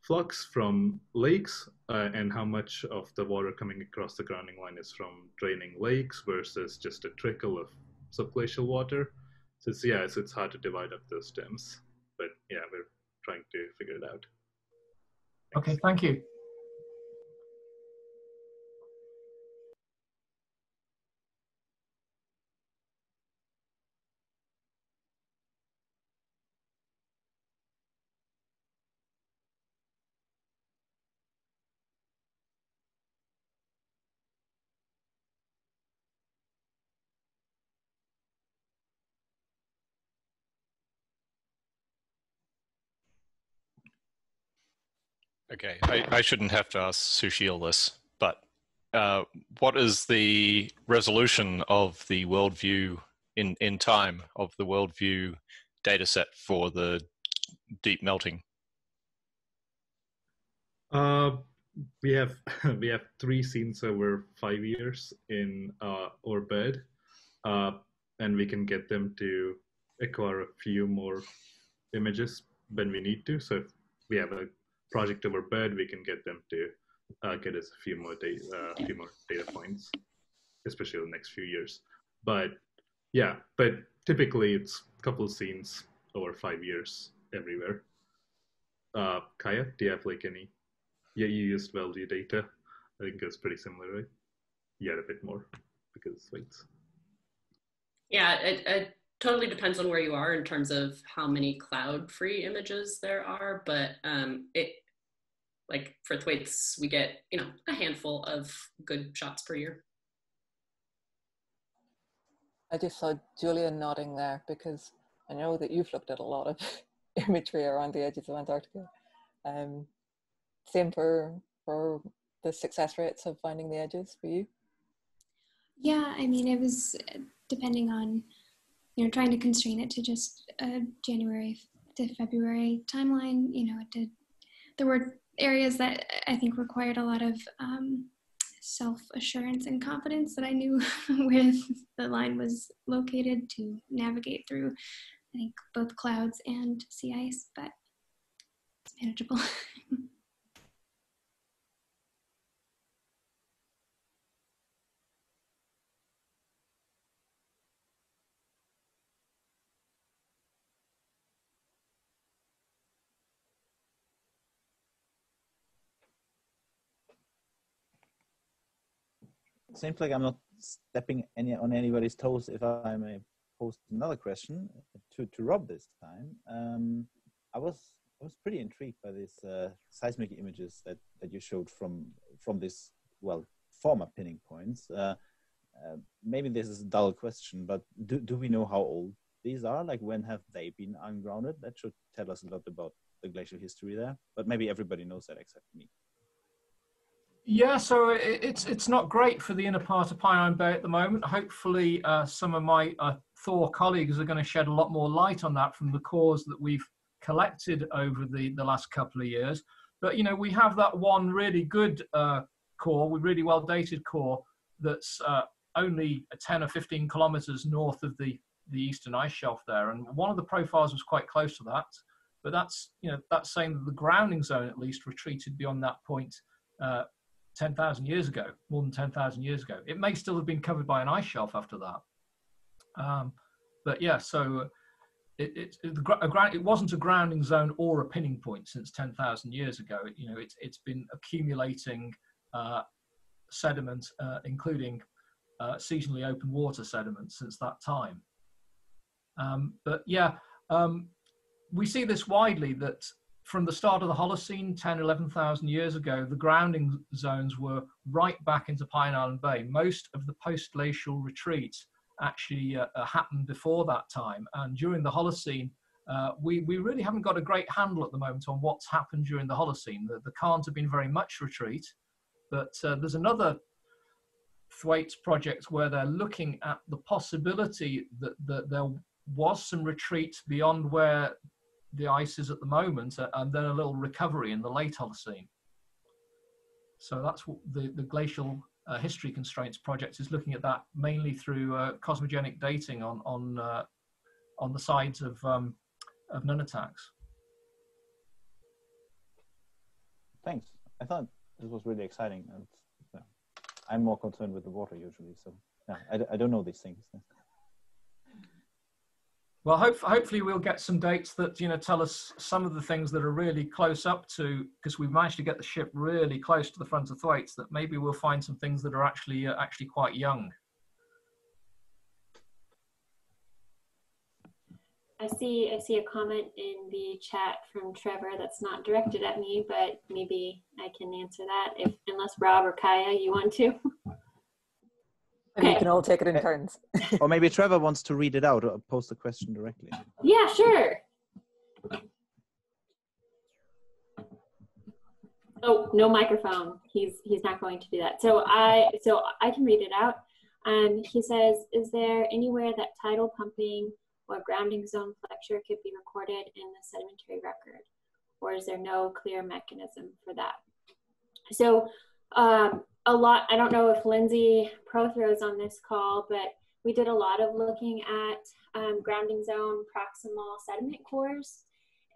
flux from lakes uh, and how much of the water coming across the grounding line is from draining lakes versus just a trickle of subglacial water. So it's, yeah, so it's hard to divide up those terms, but yeah, we're trying to figure it out.
Thanks. Okay, thank you.
Okay, I, I shouldn't have to ask Susheel this, but uh, what is the resolution of the WorldView in, in time of the WorldView data set for the deep melting?
Uh, we have we have three scenes over five years in uh, uh, and we can get them to acquire a few more images when we need to. So if we have a project over Byrd, we can get them to uh, get us a few more data, uh, a few more data points, especially the next few years. But yeah, but typically it's a couple scenes over five years everywhere. Uh, Kiya, do you have like any? Yeah, you used WorldView data. I think it's pretty similar, right? Had a bit more because it's Thwaites.
Yeah, it, it totally depends on where you are in terms of how many cloud-free images there are, but um, it like for Thwaites, we get, you know, a handful of good shots per year.
I just saw Julia nodding there because I know that you've looked at a lot of imagery around the edges of Antarctica. Um, same for for the success rates of finding the edges for you.
Yeah, I mean, it was depending on, you know, trying to constrain it to just a January to February timeline. You know, it did there were areas that I think required a lot of um, self assurance and confidence that I knew where the line was located to navigate through, I think, both clouds and sea ice, but it's manageable.
seems like I'm not stepping any on anybody's toes if I may post another question to, to Rob this time. Um, I was I was pretty intrigued by these uh, seismic images that, that you showed from from this well former pinning points. Uh, uh, maybe this is a dull question, but do, do we know how old these are? Like when have they been ungrounded? That should tell us a lot about the glacial history there. But maybe everybody knows that except me.
Yeah, so it's it's not great for the inner part of Pine Island Bay at the moment. Hopefully, uh, some of my uh, Thor colleagues are going to shed a lot more light on that from the cores that we've collected over the, the last couple of years. But, you know, we have that one really good uh, core, we really well dated core that's uh, only 10 or 15 kilometers north of the, the eastern ice shelf there. And one of the profiles was quite close to that. But that's, you know, that's saying that the grounding zone at least retreated beyond that point uh, 10,000 years ago, more than 10,000 years ago. It may still have been covered by an ice shelf after that. Um, but yeah, so it, it, it, it, wasn't a grounding zone or a pinning point since 10,000 years ago. you know, it's, it's been accumulating uh, sediment, uh, including uh, seasonally open water sediment since that time. Um, but yeah, um, we see this widely that from the start of the Holocene, 10, 11,000 years ago, the grounding zones were right back into Pine Island Bay. Most of the post-glacial retreats actually uh, uh, happened before that time. And during the Holocene, uh, we, we really haven't got a great handle at the moment on what's happened during the Holocene. The, the can't have been very much retreat, but uh, there's another Thwaites project where they're looking at the possibility that, that there was some retreat beyond where the ice is at the moment, uh, and then a little recovery in the late Holocene. So that's what the, the glacial uh, history constraints project is looking at that mainly through uh, cosmogenic dating on on uh, on the sides of um, of nunataks.
Thanks. I thought this was really exciting, and I'm more concerned with the water usually. So yeah, I, I don't know these things.
Well, hope, hopefully we'll get some dates that you know tell us some of the things that are really close up to because we've managed to get the ship really close to the front of Thwaites. That maybe we'll find some things that are actually uh, actually quite young.
I see I see a comment in the chat from Trevor that's not directed at me, but maybe I can answer that if unless Rob or Kiya you want to.
Maybe okay. you can all take it in turns.
or maybe Trevor wants to read it out or post the question directly.
Yeah, sure. Oh, no microphone. He's he's not going to do that. So I so I can read it out. Um, he says, is there anywhere that tidal pumping or grounding zone flexure could be recorded in the sedimentary record? Or is there no clear mechanism for that? So um, a lot, I don't know if Lindsay Prothro is on this call, but we did a lot of looking at um, grounding zone proximal sediment cores,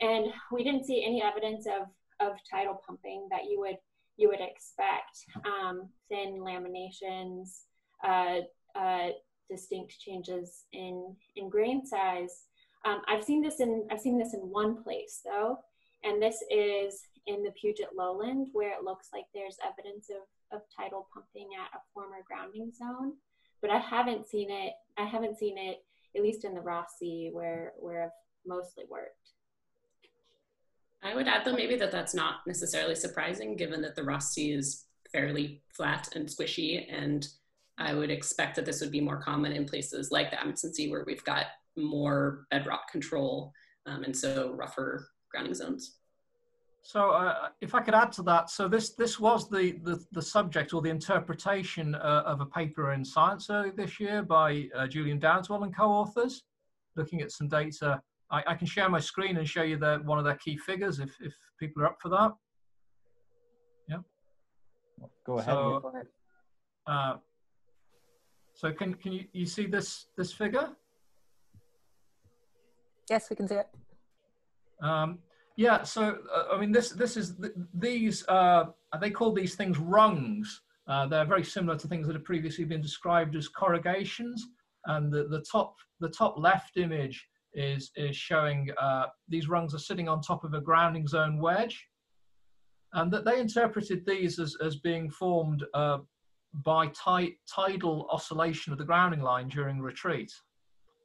and we didn't see any evidence of, of tidal pumping that you would you would expect. Um, thin laminations, uh, uh, distinct changes in in grain size. Um, I've seen this in I've seen this in one place though, and this is in the Puget Lowland where it looks like there's evidence of of tidal pumping at a former grounding zone, but I haven't seen it. I haven't seen it at least in the Ross Sea where where I've mostly worked.
I would add though maybe that that's not necessarily surprising given that the Ross Sea is fairly flat and squishy and I would expect that this would be more common in places like the Amundsen Sea where we've got more bedrock control um, and so rougher grounding zones.
So, uh, if I could add to that, so this this was the the, the subject or the interpretation uh, of a paper in Science earlier this year by uh, Julian Dowdeswell and co-authors, looking at some data. I, I, can share my screen and show you the, one of their key figures if if people are up for that. Yeah.
Go ahead.
So, uh, so can can you, you see this this figure?
Yes, we can see it.
Um, yeah. So uh, I mean, this this is th these uh, they call these things rungs. Uh, they're very similar to things that have previously been described as corrugations. And the, the top the top left image is is showing uh, these rungs are sitting on top of a grounding zone wedge, and that they interpreted these as as being formed uh, by tidal oscillation of the grounding line during retreat.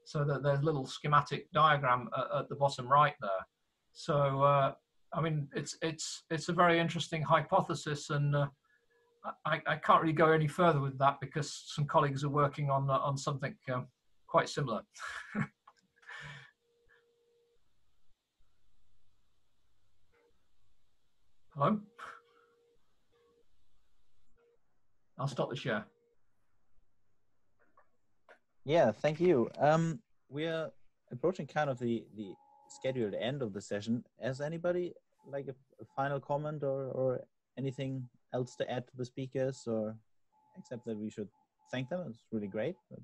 So that there's a little schematic diagram at, at the bottom right there. So uh, I mean, it's it's it's a very interesting hypothesis, and uh, I, I, can't really go any further with that because some colleagues are working on uh, on something um, quite similar. Hello. I'll stop the share.
Yeah, thank you. Um, we are approaching kind of the the scheduled end of the session. Has anybody like a, a final comment or or anything else to add to the speakers, or except that we should thank them? It's really great. But...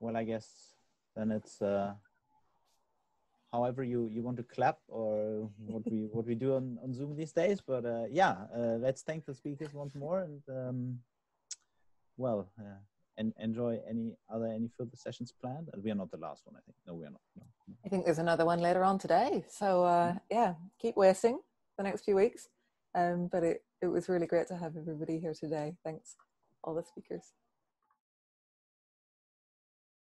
Well, I guess then it's uh, however you you want to clap or what we what we do on, on zoom these days but uh, yeah uh, let's thank the speakers once more and um, well uh, and enjoy any other any further sessions planned? We are not the last one i think. No we are not no, no.
i think there's another one later on today. So uh, mm-hmm. yeah keep wasting the next few weeks. Um, but it, it was really great to have everybody here today. Thanks all the speakers